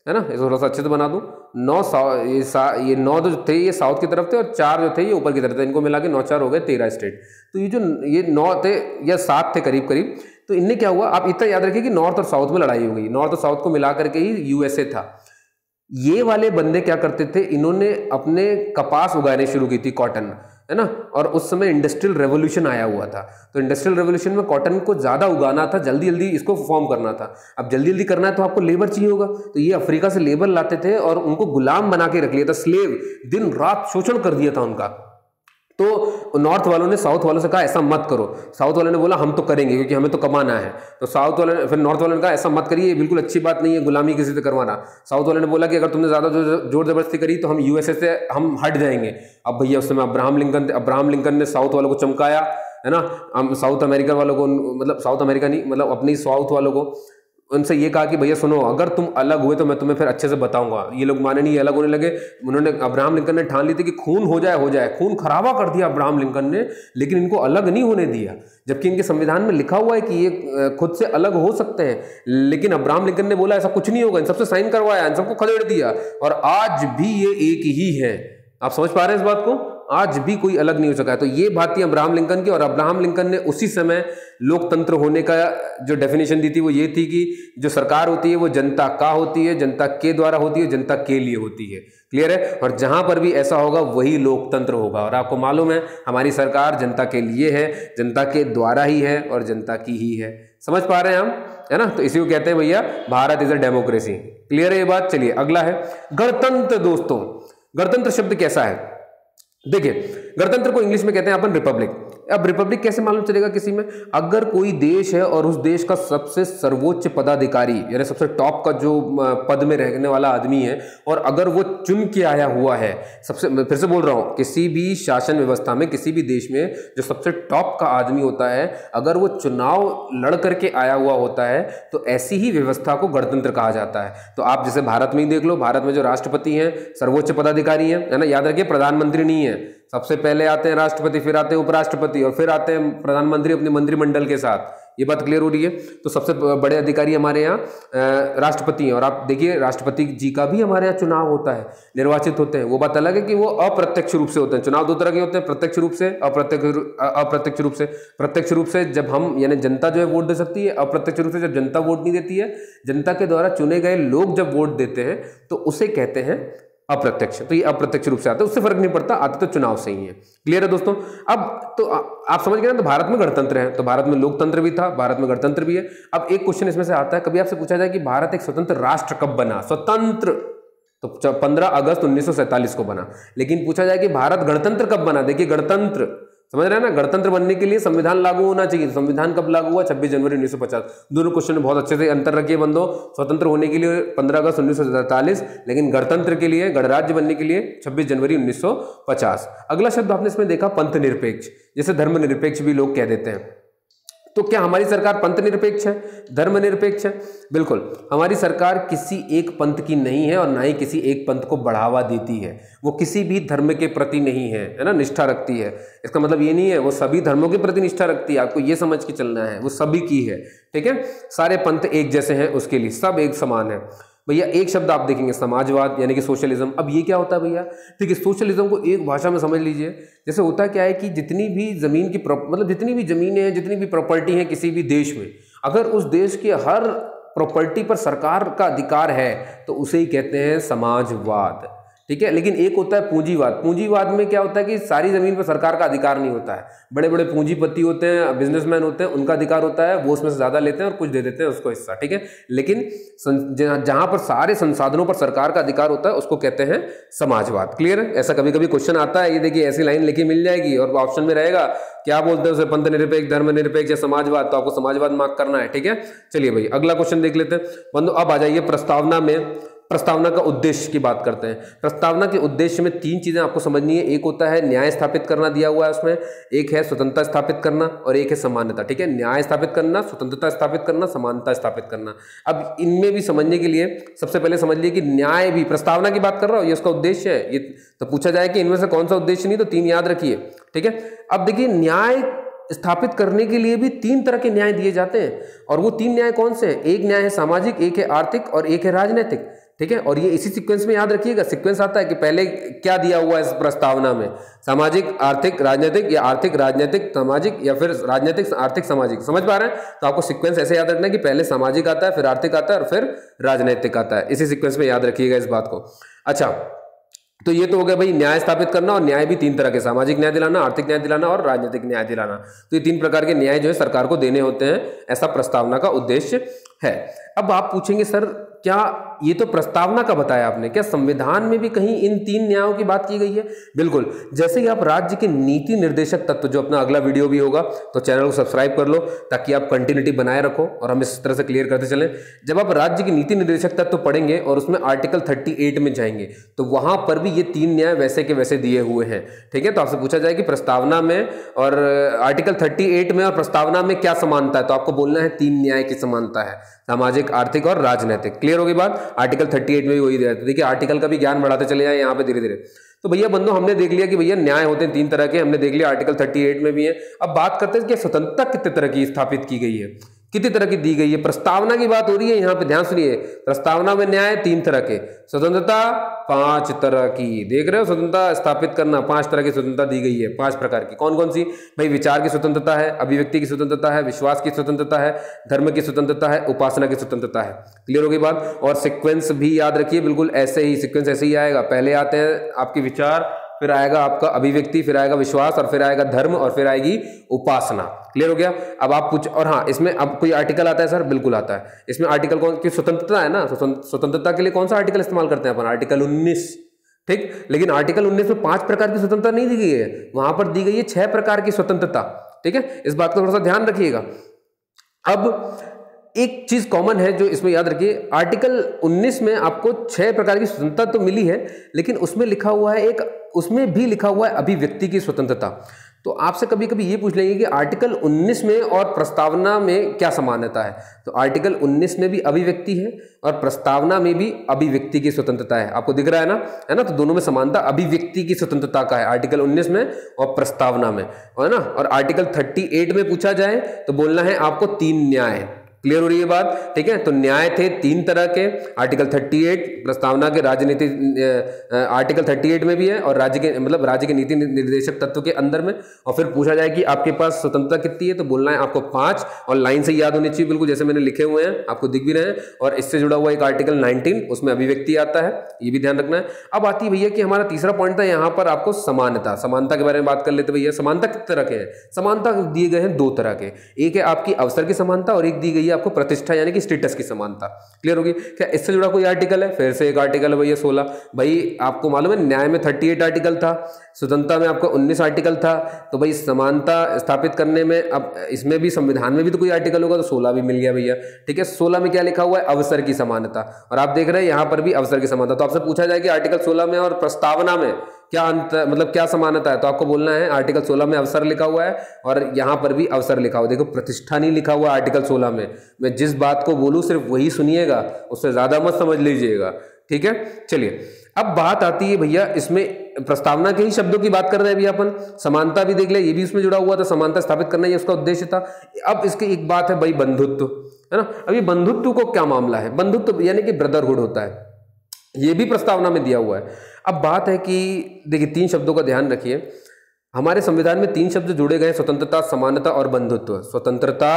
है ना थोड़ा सा अच्छे से बना दूँ। नौ ये ये नौ जो थे, ये साउथ की तरफ़ थे और चार जो थे, ये ऊपर की तरफ़ थे। इनको मिला के नौ चार हो गए तेरह स्टेट। तो ये जो, ये नौ थे या सात थे करीब करीब तो इनने क्या हुआ? आप इतना याद रखिए कि नॉर्थ और साउथ में लड़ाई हो गई। नॉर्थ और साउथ को मिला करके ही यूएसए था। ये वाले बंदे क्या करते थे? इन्होंने अपने कपास उगाने शुरू की थी कॉटन है ना? और उस समय इंडस्ट्रियल रेवोल्यूशन आया हुआ था। तो इंडस्ट्रियल रेवोल्यूशन में कॉटन को ज़्यादा उगाना था जल्दी जल्दी इसको फॉर्म करना था। अब जल्दी जल्दी करना है तो आपको लेबर चाहिए होगा। तो ये अफ्रीका से लेबर लाते थे और उनको गुलाम बना के रख लिया था स्लेव दिन रात शोषण कर दिया था उनका। तो नॉर्थ वालों ने साउथ वालों से कहा, ऐसा मत करो। साउथ वालों ने बोला, हम तो करेंगे, क्योंकि हमें तो कमाना है। तो साउथ वाले फिर नॉर्थ वालों ने कहा, ऐसा मत करिए बिल्कुल अच्छी बात नहीं है, गुलामी किसी से करवाना। साउथ वालों ने बोला कि अगर तुमने ज़्यादा ज़ोर ज़बरदस्ती करी तो हम यूएसए से, हम हट जाएँगे। अब भैया, उस समय अब्राहम लिंकन अब्राहम लिंकन ने साउथ वालों को चमकाया, है ना? साउथ अमेरिका वालों को मतलब साउथ अमेरिका नहीं मतलब अपनी साउथ वालों को उनसे ये कहा कि भैया सुनो, अगर तुम अलग हुए तो मैं तुम्हें फिर अच्छे से बताऊँगा। ये लोग माने नहीं अलग होने लगे। उन्होंने अब्राहम लिंकन ने ठान ली थी कि खून हो जाए हो जाए। खून खराबा कर दिया अब्राहम लिंकन ने, लेकिन इनको अलग नहीं होने दिया। जबकि इनके संविधान में लिखा हुआ है कि ये खुद से अलग हो सकते हैं। लेकिन अब्राहम लिंकन ने बोला, ऐसा कुछ नहीं होगा। इन सबसे साइन करवाया, इन सबको खदेड़ दिया। और आज भी ये एक ही है। आप समझ पा रहे हैं इस बात को? आज भी कोई अलग नहीं हो सका है। तो ये बात थी अब्राहम लिंकन की और अब्राहम लिंकन ने उसी समय लोकतंत्र होने का जो डेफिनेशन दी थी वो ये थी कि जो सरकार होती है वो जनता का होती है, जनता के द्वारा होती है, जनता के लिए होती है। क्लियर है? और जहाँ पर भी ऐसा होगा, वही लोकतंत्र होगा। और आपको मालूम है, हमारी सरकार जनता के लिए है, जनता के द्वारा ही है और जनता की ही है। समझ पा रहे हैं हम? है ना? तो इसी को कहते हैं भैया, Bharat is a democracy clear है ये बात? चलिए, अगला है, गणतंत्र दोस्तों। गणतंत्र शब्द कैसा है? देखिए गणतंत्र को इंग्लिश में कहते हैं अपन रिपब्लिक। अब रिपब्लिक कैसे मालूम चलेगा किसी में? अगर कोई देश है और उस देश का सबसे सर्वोच्च पदाधिकारी, यानी सबसे टॉप का जो पद में रहने वाला आदमी है, और अगर वो चुन के आया हुआ है, सबसे, मैं फिर से बोल रहा हूँ, किसी भी शासन व्यवस्था में, किसी भी देश में जो सबसे टॉप का आदमी होता है, अगर वो चुनाव लड़ करके आया हुआ होता है तो ऐसी ही व्यवस्था को गणतंत्र कहा जाता है। तो आप जैसे भारत में ही देख लो, भारत में जो राष्ट्रपति हैं, सर्वोच्च पदाधिकारी हैं, है ना? याद रखिए, प्रधानमंत्री नहीं है। सबसे पहले आते हैं राष्ट्रपति, फिर आते हैं उपराष्ट्रपति और फिर आते हैं प्रधानमंत्री अपने मंत्रिमंडल के साथ। ये बात क्लियर हो रही है। तो सबसे बड़े अधिकारी हमारे यहाँ राष्ट्रपति हैं। और आप देखिए, राष्ट्रपति जी का भी हमारे यहाँ चुनाव होता है, निर्वाचित होते हैं। वो बात अलग है कि वो अप्रत्यक्ष रूप से होते हैं। चुनाव दो तरह के होते हैं, प्रत्यक्ष रूप से, अप्रत्यक्ष अप्रत्यक्ष रूप से। प्रत्यक्ष रूप से जब हम, यानी जनता जो है वोट दे सकती है, अप्रत्यक्ष रूप से जब जनता वोट नहीं देती है, जनता के द्वारा चुने गए लोग जब वोट देते हैं तो उसे कहते हैं अप्रत्यक्ष। तो ये अप्रत्यक्ष रूप से आता है उससे फ़र्क नहीं पड़ता आते तो चुनाव से ही। है क्लियर है दोस्तों? अब तो आ, आप समझ गए ना तो भारत में गणतंत्र है तो भारत में लोकतंत्र भी था भारत में गणतंत्र भी है। अब एक क्वेश्चन इसमें से आता है कभी आपसे पूछा जाए कि भारत एक स्वतंत्र राष्ट्र कब बना? स्वतंत्र! तो पंद्रह अगस्त उन्नीस सौ सैंतालीस को बना। लेकिन पूछा जाए कि भारत गणतंत्र कब बना? देखिए गणतंत्र समझ रहे हैं ना? गणतंत्र बनने के लिए संविधान लागू होना चाहिए। संविधान कब लागू हुआ? 26 जनवरी 1950 दोनों क्वेश्चन में बहुत अच्छे से अंतर रखिए बंदो। स्वतंत्र होने के लिए 15 अगस्त उन्नीस सौ सैंतालीस, लेकिन गणतंत्र के लिए, गणराज्य बनने के लिए 26 जनवरी 1950 अगला शब्द आपने इसमें देखा पंथ निरपेक्ष जैसे धर्म निरपेक्ष भी लोग कह देते हैं। तो क्या हमारी सरकार पंथ निरपेक्ष है? धर्म निरपेक्ष है? बिल्कुल। हमारी सरकार किसी एक पंथ की नहीं है और ना ही किसी एक पंथ को बढ़ावा देती है। वो किसी भी धर्म के प्रति नहीं है है ना? निष्ठा रखती है। इसका मतलब ये नहीं है, वो सभी धर्मों के प्रति निष्ठा रखती है। आपको ये समझ के चलना है, वो सभी की है। ठीक है? सारे पंथ एक जैसे हैं, उसके लिए सब एक समान है। भैया, एक शब्द आप देखेंगे, समाजवाद यानी कि सोशलिज्म। अब ये क्या होता है भैया? ठीक है, सोशलिज्म को एक भाषा में समझ लीजिए। जैसे होता क्या है कि जितनी भी ज़मीन की मतलब जितनी भी ज़मीनें हैं, जितनी भी प्रॉपर्टी हैं किसी भी देश में, अगर उस देश के हर प्रॉपर्टी पर सरकार का अधिकार है तो उसे ही कहते हैं समाजवाद। ठीक है? लेकिन एक होता है पूंजीवाद। पूंजीवाद में क्या होता है कि सारी ज़मीन पर सरकार का अधिकार नहीं होता है। बड़े बड़े पूंजीपति होते हैं, बिजनेसमैन होते हैं, उनका अधिकार होता है, वो उसमें से ज़्यादा लेते हैं और कुछ दे देते हैं उसको हिस्सा, ठीक है? लेकिन जहाँ पर सारे संसाधनों पर सरकार का अधिकार होता है, उसको कहते हैं समाजवाद। क्लियर है? ऐसा कभी कभी क्वेश्चन आता है, ये देखिए, ऐसी लाइन लिखी मिल जाएगी और ऑप्शन में रहेगा, क्या बोलते हैं उसे, पंथ निरपेक्ष, धर्म निरपेक्ष या समाजवाद? तो आपको समाजवाद मार्क करना है, ठीक है? चलिए भाई, अगला क्वेश्चन देख लेते हैं। बंधु, अब आ जाइए प्रस्तावना में। प्रस्तावना का उद्देश्य की बात करते हैं। प्रस्तावना के उद्देश्य में तीन चीज़ें आपको समझनी है। एक होता है न्याय स्थापित करना दिया हुआ है उसमें। एक है स्वतंत्रता स्थापित करना और एक है समानता, ठीक है? न्याय स्थापित करना, स्वतंत्रता स्थापित करना, समानता स्थापित करना। अब इनमें भी समझने के लिए सबसे पहले समझ लिए कि न्याय भी प्रस्तावना की बात कर रहा हूँ, ये उसका उद्देश्य है। ये तो पूछा जाए कि इनमें से कौन सा उद्देश्य नहीं तो तीन याद रखिए, ठीक है? अब देखिए, न्याय स्थापित करने के लिए भी तीन तरह के न्याय दिए जाते हैं। और वो तीन न्याय कौन से हैं? एक न्याय है सामाजिक, एक है आर्थिक और एक है राजनीतिक। ठीक है? और ये इसी सीक्वेंस में याद रखिएगा। सीक्वेंस आता है कि पहले क्या दिया हुआ है इस प्रस्तावना में? सामाजिक, आर्थिक, राजनीतिक या आर्थिक, राजनीतिक, सामाजिक या फिर राजनीतिक, आर्थिक, सामाजिक। समझ पा रहे हैं? तो आपको सीक्वेंस ऐसे याद रखना है कि पहले सामाजिक आता है, फिर आर्थिक आता है और फिर राजनीतिक आता है। इसी सीक्वेंस में याद रखिएगा इस बात को। अच्छा तो ये तो हो गया भाई न्याय स्थापित करना और न्याय भी तीन तरह के, सामाजिक न्याय दिलाना, आर्थिक न्याय दिलाना और राजनीतिक न्याय दिलाना। तो ये तीन प्रकार के न्याय जो है सरकार को देने होते हैं, ऐसा प्रस्तावना का उद्देश्य है। अब आप पूछेंगे, सर, क्या ये तो प्रस्तावना का बताया आपने। क्या संविधान में भी कहीं इन तीन न्यायों की बात की गई है? बिल्कुल। जैसे कि आप राज्य के नीति निर्देशक तत्व, जो अपना अगला वीडियो भी होगा तो चैनल को सब्सक्राइब कर लो, ताकि आप कंटिन्यूटी बनाए रखो और हम इस तरह से क्लियर करते चलें। जब आप राज्य के नीति निर्देशक तत्व पढ़ेंगे और उसमें आर्टिकल थर्टी में जाएँगे तो वहाँ पर भी ये तीन न्याय वैसे के वैसे दिए हुए हैं। ठीक है? तो आपसे पूछा जाए कि प्रस्तावना में और आर्टिकल थर्टी में और प्रस्तावना में क्या समानता है? तो आपको बोलना है तीन न्याय की समानता है, सामाजिक, आर्थिक और राजनीतिक। क्लियर होगी बात? आर्टिकल 38 में भी वही दिया देखिए, आर्टिकल का भी ज्ञान बढ़ाते चले जाए यहाँ पे धीरे धीरे तो भैया बंधु हमने देख लिया कि भैया न्याय होते हैं तीन तरह के, हमने देख लिया आर्टिकल 38 में भी है। अब बात करते हैं कि स्वतंत्रता कितने तरह की स्थापित की गई है। कितनी तरह की दी गई है? प्रस्तावना की बात हो रही है, यहाँ पे ध्यान सुनिए। प्रस्तावना में न्याय तीन तरह के। स्वतंत्रता पाँच तरह की। देख रहे हो? स्वतंत्रता स्थापित करना पाँच तरह की स्वतंत्रता दी गई है, पाँच प्रकार की। कौन कौन सी? भाई, विचार की स्वतंत्रता है, अभिव्यक्ति की स्वतंत्रता है, विश्वास की स्वतंत्रता है, धर्म की स्वतंत्रता है, उपासना की स्वतंत्रता है। क्लियर होगी बात? और सिक्वेंस भी याद रखिए, बिल्कुल ऐसे ही सिक्वेंस ऐसे ही आएगा। पहले आते हैं आपके विचार फिर आएगा आपका अभिव्यक्ति, फिर आएगा विश्वास, और फिर आएगा धर्म, और फिर आएगी उपासना। क्लियर हो गया? अब आप पूछ, और हाँ इसमें अब कोई आर्टिकल आता है सर? बिल्कुल आता है। इसमें आर्टिकल कौन की स्वतंत्रता है ना स्वतंत्रता के लिए कौन सा आर्टिकल इस्तेमाल करते हैं अपन? आर्टिकल उन्नीस। ठीक? लेकिन आर्टिकल उन्नीस में पाँच प्रकार की स्वतंत्रता नहीं दी गई है। वहाँ पर दी गई है छह प्रकार की स्वतंत्रता। ठीक है? इस बात का थोड़ा सा ध्यान रखिएगा। अब एक चीज़ कॉमन है जो इसमें याद रखिए। आर्टिकल 19 में आपको छह प्रकार की स्वतंत्रता तो मिली है, लेकिन उसमें लिखा हुआ है एक, उसमें भी लिखा हुआ है अभिव्यक्ति की स्वतंत्रता। तो आपसे कभी कभी ये पूछ लेंगे कि आर्टिकल 19 में और प्रस्तावना में क्या समानता है? तो आर्टिकल 19 में भी अभिव्यक्ति है और प्रस्तावना में भी अभिव्यक्ति की स्वतंत्रता है। आपको दिख रहा है ना? है ना? तो दोनों में समानता अभिव्यक्ति की स्वतंत्रता का है आर्टिकल 19 में और प्रस्तावना में। है ना? और आर्टिकल 38 में पूछा जाए तो बोलना है आपको तीन न्याय। क्लियर हो रही है बात? ठीक है? तो न्याय थे तीन तरह के आर्टिकल 38 प्रस्तावना के राजनीति आर्टिकल 38 में भी है और राज्य के मतलब राज्य के नीति निर्देशक तत्व के अंदर में। और फिर पूछा जाए कि आपके पास स्वतंत्रता कितनी है तो बोलना है आपको पाँच और लाइन से याद होनी चाहिए बिल्कुल, जैसे मैंने लिखे हुए हैं, आपको दिख भी रहे हैं। और इससे जुड़ा हुआ एक आर्टिकल नाइनटीन उसमें अभिव्यक्ति आता है, ये भी ध्यान रखना है। अब आती है भैया कि हमारा तीसरा पॉइंट था, यहाँ पर आपको समानता समानता के बारे में बात कर लेते भैया। समानता किस तरह के हैं? समानता दिए गए हैं दो तरह के। एक है आपकी अवसर की समानता और एक दी गई है आपको प्रतिष्ठा यानी कि स्टेटस की समानता। क्लियर होगी? क्या इससे जुड़ा कोई आर्टिकल है? फिर से एक आर्टिकल है भैया सोलह। भाई, आपको मालूम है, न्याय में थर्टी एट आर्टिकल था, स्वतंत्रता में आपका उन्नीस आर्टिकल था तो भाई समानता स्थापित करने में अब इसमें भी संविधान में भी तो कोई आर्टिकल होगा तो सोलह भी मिल गया भैया। ठीक है? सोलह में क्या लिखा हुआ है? अवसर की समानता। और आप देख रहे हैं, यहाँ पर भी अवसर की समानता। तो आपसे पूछा जाए कि आर्टिकल सोलह में और प्रस्तावना में क्या अंतर मतलब क्या समानता है? तो आपको बोलना है आर्टिकल 16 में अवसर लिखा हुआ है और यहाँ पर भी अवसर लिखा हुआ देखो, प्रतिष्ठा नहीं लिखा हुआ आर्टिकल 16 में। मैं जिस बात को बोलूँ, सिर्फ़ वही सुनिएगा, उससे ज़्यादा मत समझ लीजिएगा। ठीक है? चलिए, अब बात आती है भैया, इसमें प्रस्तावना के ही शब्दों की बात कर रहे हैं अभी अपन। समानता भी देख ले ये भी उसमें जुड़ा हुआ था, समानता स्थापित करना ये उसका उद्देश्य था। अब इसकी एक बात है भाई, बंधुत्व, है ना? अब ये बंधुत्व को क्या मामला है? बंधुत्व यानी कि ब्रदरहुड होता है। ये भी प्रस्तावना में दिया हुआ है। अब बात है कि देखिए, तीन शब्दों का ध्यान रखिए। हमारे संविधान में तीन शब्द जुड़े गए स्वतंत्रता, समानता और बंधुत्व। स्वतंत्रता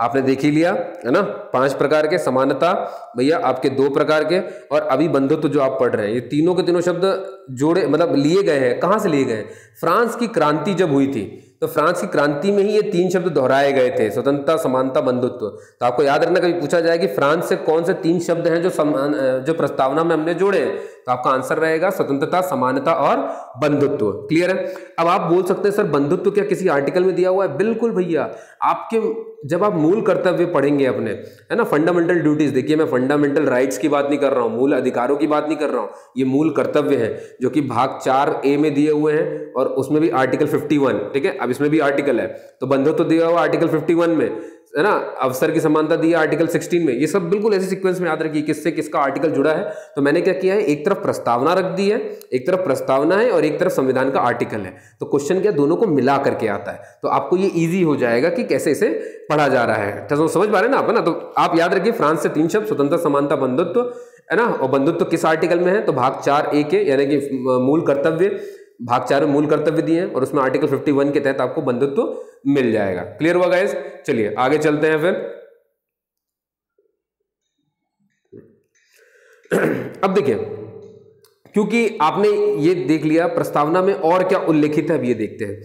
आपने देख ही लिया, है ना? पाँच प्रकार के, समानता भैया आपके दो प्रकार के और अभी बंधुत्व जो आप पढ़ रहे हैं, ये तीनों के तीनों शब्द जोड़े मतलब लिए गए हैं। कहाँ से लिए गए? फ्रांस की क्रांति जब हुई थी तो फ्रांस की क्रांति में ही ये तीन शब्द दोहराए गए थे, स्वतंत्रता, समानता, बंधुत्व। तो आपको याद रखना, कभी पूछा जाए कि फ्रांस से कौन से तीन शब्द हैं जो समान, जो प्रस्तावना में हमने जोड़े हैं? तो आपका आंसर रहेगा स्वतंत्रता, समानता और बंधुत्व। क्लियर है? अब आप बोल सकते हैं, सर, बंधुत्व क्या किसी आर्टिकल में दिया हुआ है? बिल्कुल भैया। आपके जब आप मूल कर्तव्य पढ़ेंगे अपने, है ना फंडामेंटल ड्यूटीज़ देखिए मैं फंडामेंटल राइट्स की बात नहीं कर रहा हूँ, मूल अधिकारों की बात नहीं कर रहा हूँ, ये मूल कर्तव्य है, जो कि भाग चार ए में दिए हुए हैं और उसमें भी आर्टिकल फिफ्टी वन ठीक है? अब इसमें भी आर्टिकल है। तो बंधुत्व दिया हुआ आर्टिकल फिफ्टी वन में है ना? अवसर की समानता दी है आर्टिकल 16 में। ये सब बिल्कुल ऐसे सीक्वेंस में याद रखिए किससे किसका आर्टिकल जुड़ा है। तो मैंने क्या किया है? एक तरफ़ प्रस्तावना रख दी है, एक तरफ़ प्रस्तावना है और एक तरफ़ संविधान का आर्टिकल है। तो क्वेश्चन क्या? दोनों को मिला करके आता है। तो आपको ये ईजी हो जाएगा कि कैसे इसे पढ़ा जा रहा है। तो समझ पा रहे ना आप ना? तो आप याद रखिए, फ्रांस से तीन शब्द स्वतंत्र समानता, बंधुत्व, है ना? और बंधुत्व किस आर्टिकल में है? तो भाग चार ए के, यानी कि मूल कर्तव्य। भाग चार में मूल कर्तव्य दिए हैं और उसमें आर्टिकल 51 के तहत आपको बंधुत्व तो मिल जाएगा। क्लियर हुआ गाइस चलिए, आगे चलते हैं फिर। अब देखिए, क्योंकि आपने ये देख लिया, प्रस्तावना में और क्या उल्लेखित है, अब ये देखते हैं।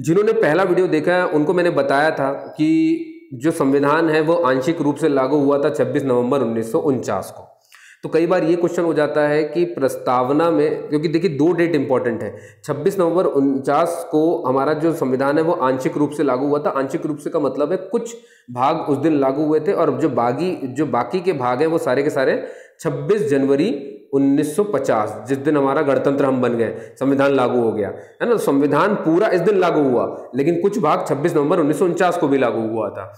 जिन्होंने पहला वीडियो देखा है, उनको मैंने बताया था कि जो संविधान है, वो आंशिक रूप से लागू हुआ था 26 नवंबर उन्नीस सौ उनचास को। तो कई बार ये क्वेश्चन हो जाता है कि प्रस्तावना में, क्योंकि देखिए दो डेट इंपॉर्टेंट है। 26 नवंबर उनचास को हमारा जो संविधान है वो आंशिक रूप से लागू हुआ था। आंशिक रूप से का मतलब है कुछ भाग उस दिन लागू हुए थे और जो बागी, जो बाकी के भाग हैं वो सारे के सारे 26 जनवरी 1950 जिस दिन हमारा गणतंत्र हम बन गए, संविधान लागू हो गया। है ना? संविधान पूरा इस दिन लागू हुआ, लेकिन कुछ भाग 26 नवंबर उन्नीस सौ उनचास को भी लागू हुआ था।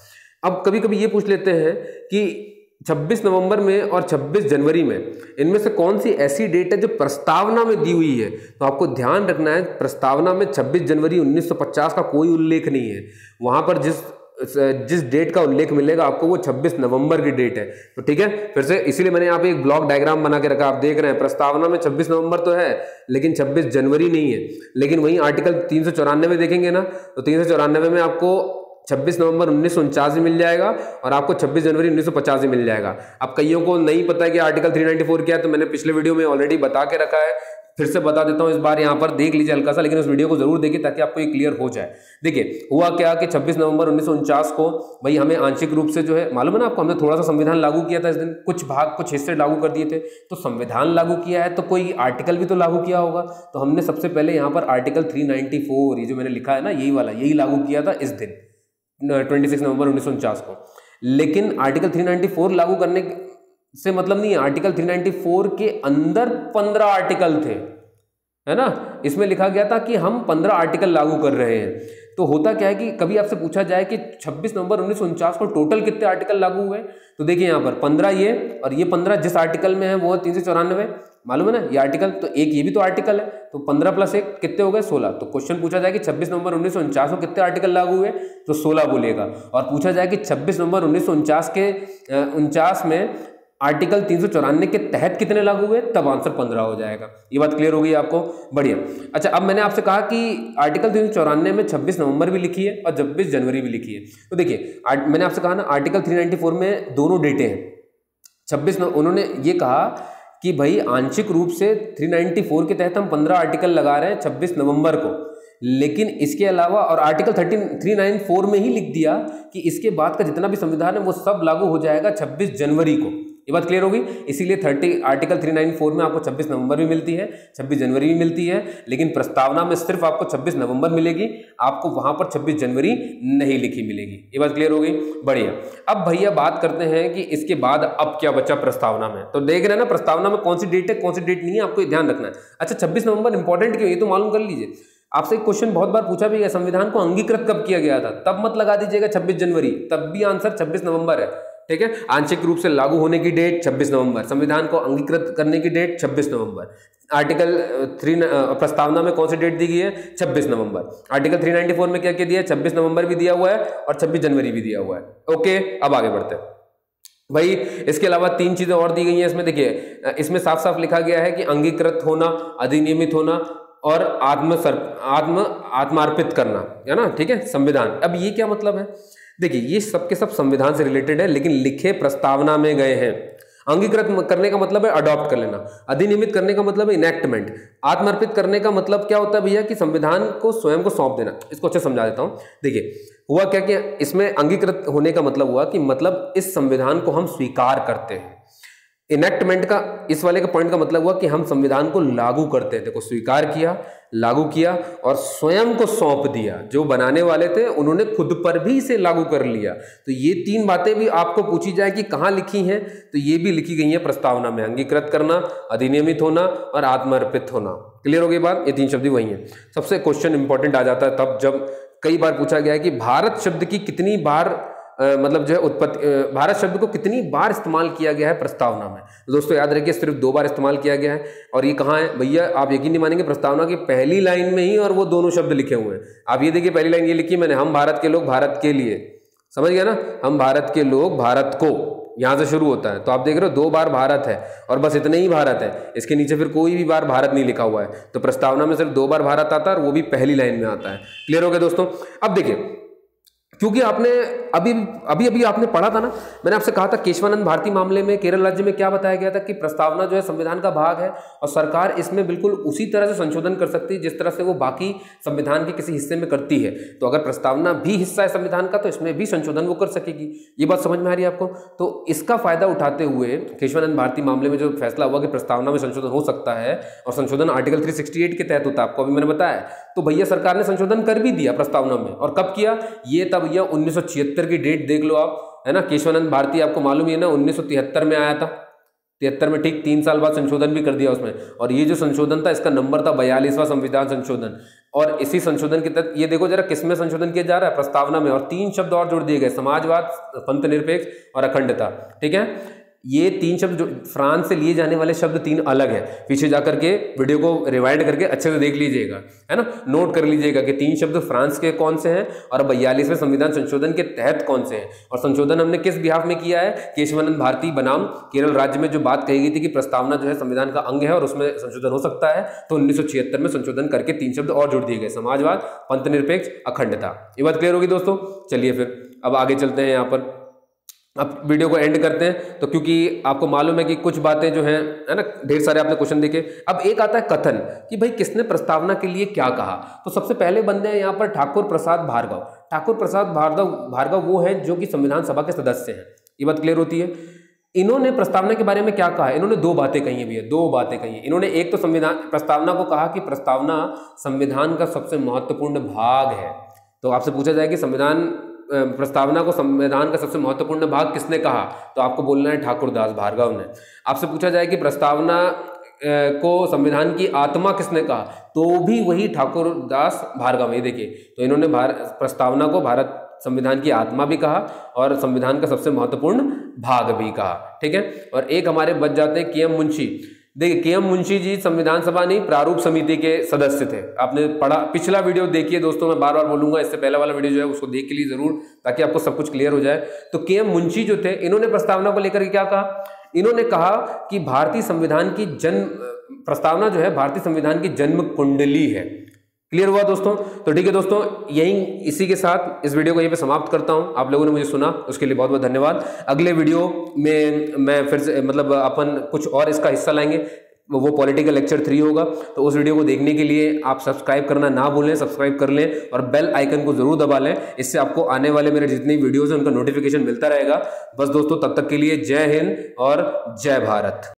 अब कभी कभी ये पूछ लेते हैं कि 26 नवंबर में और 26 जनवरी में, इनमें से कौन सी ऐसी डेट है जो प्रस्तावना में दी हुई है? तो आपको ध्यान रखना है, प्रस्तावना में 26 जनवरी 1950 का कोई उल्लेख नहीं है। वहाँ पर जिस जिस डेट का उल्लेख मिलेगा आपको, वो 26 नवंबर की डेट है। तो ठीक है, फिर से इसीलिए मैंने यहाँ पे एक ब्लॉक डायग्राम बना के रखा, आप देख रहे हैं, प्रस्तावना में 26 नवंबर तो है, लेकिन 26 जनवरी नहीं है। लेकिन वहीं आर्टिकल तीन सौ चौरानवे देखेंगे ना तो तीन सौ चौरानबे में आपको 26 नवंबर उन्नीस सौ में मिल जाएगा और आपको 26 जनवरी उन्नीस सौ पचास में मिल जाएगा। अब कईयों को नहीं पता है कि आर्टिकल 394 क्या है तो मैंने पिछले वीडियो में ऑलरेडी बता के रखा है। फिर से बता देता हूँ, इस बार यहाँ पर देख लीजिए हल्का सा, लेकिन उस वीडियो को ज़रूर देखिए ताकि आपको ये क्लियर हो जाए। देखिए, हुआ क्या कि 26 नवंबर उन्नीस को, भाई हमें आंशिक रूप से जो है, मालूम है ना आपको, हमने थोड़ा सा संविधान लागू किया था इस दिन, कुछ भाग, कुछ हिस्से लागू कर दिए थे। तो संविधान लागू किया है तो कोई आर्टिकल भी तो लागू किया होगा। तो हमने सबसे पहले यहाँ पर आर्टिकल थ्री ये जो मैंने लिखा है ना, यही वाला, यही लागू किया था इस दिन। ट्वेंटी सिक्स नवंबर उन्नीस को। लेकिन आर्टिकल 394 लागू करने से मतलब नहीं है, आर्टिकल 394 के अंदर 15 आर्टिकल थे, है ना? इसमें लिखा गया था कि हम 15 आर्टिकल लागू कर रहे हैं। तो होता क्या है कि कभी आपसे पूछा जाए कि 26 नवंबर उन्नीस सौ उनचास को टोटल कितने आर्टिकल लागू हुए? तो देखिए यहाँ पर 15 ये, और ये 15 जिस आर्टिकल में है, वो है तीन सौ चौरानवे। मालूम है ना? ये आर्टिकल तो एक ये भी तो आर्टिकल है। तो पंद्रह प्लस एक कितने हो गए? सोलह। तो क्वेश्चन पूछा जाए कि छब्बीस नवंबर उन्नीस सौ उनचास को कितने आर्टिकल लागू हुए? तो सोलह बोलेगा। और पूछा जाए कि छब्बीस नवंबर उन्नीस सौ उनचास के उनचास में आर्टिकल तीन के तहत कितने लागू हुए? तब आंसर पंद्रह हो जाएगा। ये बात क्लियर हो गई आपको? बढ़िया। अच्छा अब मैंने आपसे कहा कि आर्टिकल तीन सौ चौरानवे में छब्बीस नवंबर भी लिखी है और छब्बीस जनवरी भी लिखी है। तो देखिए मैंने आपसे कहा ना आर्टिकल थ्री में दोनों डेटें हैं। छब्बीस उन्होंने ये कहा कि भाई आंशिक रूप से 394 के तहत हम 15 आर्टिकल लगा रहे हैं 26 नवंबर को। लेकिन इसके अलावा और article thirteen three nine four में ही लिख दिया कि इसके बाद का जितना भी संविधान है वो सब लागू हो जाएगा 26 जनवरी को। ये बात क्लियर होगी इसीलिए thirty article three nine four में आपको छब्बीस नवंबर भी मिलती है, छब्बीस जनवरी भी मिलती है, लेकिन प्रस्तावना में सिर्फ़ आपको छब्बीस नवंबर मिलेगी, आपको वहाँ पर छब्बीस जनवरी नहीं लिखी मिलेगी। ये बात क्लियर हो गई? बढ़िया। अब भैया बात करते हैं कि इसके बाद अब क्या बचा प्रस्तावना में? तो देख रहे ना, प्रस्तावना में कौन सी डेट है, कौन सी डेट नहीं है, आपको ध्यान रखना है। अच्छा छब्बीस नवंबर इंपॉर्टेंट क्यों ये तो मालूम कर लीजिए। आपसे एक क्वेश्चन बहुत बार पूछा भी गया, संविधान को अंगीकृत कब किया गया था? तब मत लगा दीजिएगा 26 जनवरी, तब भी आंसर 26 नवंबर है। ठीक है? आंशिक रूप से लागू होने की डेट 26 नवंबर। संविधान को अंगीकृत करने की डेट 26 नवंबर। आर्टिकल थ्री प्रस्तावना में कौन सी डेट दी गई है? 26 नवंबर। आर्टिकल 394 में क्या क्या दिया है? 26 नवंबर भी दिया हुआ है और 26 जनवरी भी दिया हुआ है। ओके अब आगे बढ़ते हैं। भाई, इसके अलावा तीन चीज़ें और दी गई हैं इसमें। देखिए इसमें साफ़ साफ़ लिखा गया है कि अंगीकृत होना, अधिनियमित होना और आत्म आत्म, आत्मार्पित करना, है ना? ठीक है? संविधान। अब ये क्या मतलब है? देखिए, ये सब के सब संविधान से रिलेटेड है, लेकिन लिखे प्रस्तावना में गए हैं। अंगीकृत करने का मतलब है अडॉप्ट कर लेना। अधिनियमित करने का मतलब है इनेक्टमेंट आत्मर्पित करने का मतलब क्या होता है भैया कि संविधान को स्वयं को सौंप देना। इसको अच्छे समझा देता हूँ। देखिए, हुआ क्या कि इसमें अंगीकृत होने का मतलब हुआ कि मतलब इस संविधान को हम स्वीकार करते हैं। इनेक्टमेंट का, इस वाले का पॉइंट का मतलब हुआ कि हम संविधान को लागू करते हैं देखो स्वीकार किया, लागू किया और स्वयं को सौंप दिया। जो बनाने वाले थे, उन्होंने खुद पर भी इसे लागू कर लिया। तो ये तीन बातें भी आपको पूछी जाए कि कहाँ लिखी हैं तो ये भी लिखी गई है प्रस्तावना में। अंगीकृत करना, अधिनियमित होना और आत्मर्पित होना। क्लियर हो गई बात? ये तीन शब्द वही है। सबसे क्वेश्चन इंपॉर्टेंट आ जाता है तब जब कई बार पूछा गया है कि भारत शब्द की कितनी बार मतलब जो है उत्पत्ति भारत शब्द को कितनी बार इस्तेमाल किया गया है प्रस्तावना में? दोस्तों, याद रखिए, सिर्फ़ दो बार इस्तेमाल किया गया है। और ये कहाँ है? भैया, आप यकीन नहीं मानेंगे, प्रस्तावना की पहली लाइन में ही और वो दोनों शब्द लिखे हुए हैं। आप ये देखिए, पहली लाइन ये लिखी, मैंने, हम भारत के लोग भारत के लिए। समझ गया ना? हम भारत के लोग भारत को। यहाँ से शुरू होता है। तो आप देख रहे हो, दो बार भारत है और बस इतने ही भारत है। इसके नीचे फिर कोई भी बार भारत नहीं लिखा हुआ है। तो प्रस्तावना में सिर्फ़ दो बार भारत आता है और वो भी पहली लाइन में आता है। क्लियर हो गया, दोस्तों? अब देखिए क्योंकि आपने अभी अभी अभी आपने पढ़ा था ना? मैंने आपसे कहा था, केशवानंद भारती मामले में केरल राज्य में क्या बताया गया था कि प्रस्तावना जो है संविधान का भाग है और सरकार इसमें बिल्कुल उसी तरह से संशोधन कर सकती है, जिस तरह से वो बाकी संविधान के किसी हिस्से में करती है। तो अगर प्रस्तावना भी हिस्सा है संविधान का तो इसमें भी संशोधन वो कर सकेगी। ये बात समझ में आ रही है आपको? तो इसका फ़ायदा उठाते हुए केशवानंद भारती मामले में जो फैसला हुआ कि प्रस्तावना में संशोधन हो सकता है और संशोधन आर्टिकल थ्री के तहत होता है, आपको अभी मैंने बताया तो भैया सरकार ने संशोधन कर भी दिया प्रस्तावना में। और कब किया? ये तब यह उन्नीस की डेट, देख लो आप। है ना? केशवानंद भारती, आपको मालूम ही है ना, उन्नीस सौ तिहत्तर में आया था। तिहत्तर में ठीक तीन साल बाद संशोधन भी कर दिया उसमें। और ये जो संशोधन था, इसका नंबर था बयालीसवां संविधान संशोधन। और इसी संशोधन के तहत, ये देखो जरा किसमें संशोधन किया जा रहा है? प्रस्तावना में। और तीन शब्द और जोड़ दिए गए, समाजवाद, पंथ निरपेक्ष और अखंडता। ठीक है? ये तीन शब्द जो फ्रांस से लिए जाने वाले शब्द तीन अलग है। पीछे जाकर के वीडियो को रिवाइंड करके अच्छे से देख लीजिएगा, है ना? नोट कर लीजिएगा कि तीन शब्द फ्रांस के कौन से हैं और बयालीसवें संविधान संशोधन के तहत कौन से हैं। और संशोधन हमने किस बिहाफ में किया है? केशवानंद भारती बनाम केरल राज्य में जो बात कही गई थी कि प्रस्तावना जो है संविधान का अंग है और उसमें संशोधन हो सकता है तो उन्नीस सौ छिहत्तर में संशोधन करके तीन शब्द और जोड़ दिए गए। समाजवाद पंथ अखंडता। ये बात क्लियर होगी दोस्तों? चलिए फिर, अब आगे चलते हैं यहाँ पर। अब वीडियो को एंड करते हैं तो क्योंकि आपको मालूम है कि कुछ बातें जो हैं, है ना, ढेर सारे आपने क्वेश्चन देखे। अब एक आता है कथन, कि भाई किसने प्रस्तावना के लिए क्या कहा? तो सबसे पहले बंदे हैं यहाँ पर ठाकुर प्रसाद भार्गव। ठाकुर प्रसाद भार्गव भार्गव वो है जो कि संविधान सभा के सदस्य हैं। ये बात क्लियर होती है। इन्होंने प्रस्तावना के बारे में क्या कहा? इन्होंने दो बातें कही है भैया, दो बातें कही इन्होंने एक तो संविधान, प्रस्तावना को कहा कि प्रस्तावना संविधान का सबसे महत्वपूर्ण भाग है। तो आपसे पूछा जाए कि संविधान प्रस्तावना को संविधान का सबसे महत्वपूर्ण भाग किसने कहा? तो आपको बोलना है ठाकुरदास भार्गव ने। आपसे पूछा जाए कि प्रस्तावना को संविधान की आत्मा किसने कहा? तो भी वही ठाकुरदास भार्गव। ये देखिए तो इन्होंने प्रस्तावना को भारत संविधान की आत्मा भी कहा और संविधान का सबसे महत्वपूर्ण भाग भी कहा। ठीक है? और एक हमारे बच जाते हैं के एम मुंशी। देखिए के एम मुंशी जी संविधान सभा नहीं, प्रारूप समिति के सदस्य थे। आपने पढ़ा, पिछला वीडियो देखिए दोस्तों, मैं बार बार बोलूँगा, इससे पहले वाला वीडियो जो है, उसको देख के लिए ज़रूर, ताकि आपको सब कुछ क्लियर हो जाए। तो के एम मुंशी जो थे, इन्होंने प्रस्तावना को लेकर क्या कहा? इन्होंने कहा कि भारतीय संविधान की जन्म, प्रस्तावना जो है, भारतीय संविधान की जन्म कुंडली है। क्लियर हुआ दोस्तों? तो ठीक है दोस्तों, यही इसी के साथ इस वीडियो को यहीं पे समाप्त करता हूँ। आप लोगों ने मुझे सुना, उसके लिए बहुत बहुत धन्यवाद। अगले वीडियो में मैं फिर से मतलब अपन कुछ और इसका हिस्सा लाएँगे। वो पॉलिटिकल लेक्चर थ्री होगा। तो उस वीडियो को देखने के लिए आप सब्सक्राइब करना ना भूलें सब्सक्राइब कर लें और बेल आइकन को ज़रूर दबा लें। इससे आपको आने वाले मेरे जितनी वीडियोज़ हैं, उनका नोटिफिकेशन मिलता रहेगा। बस दोस्तों, तब तक के लिए जय हिंद और जय भारत।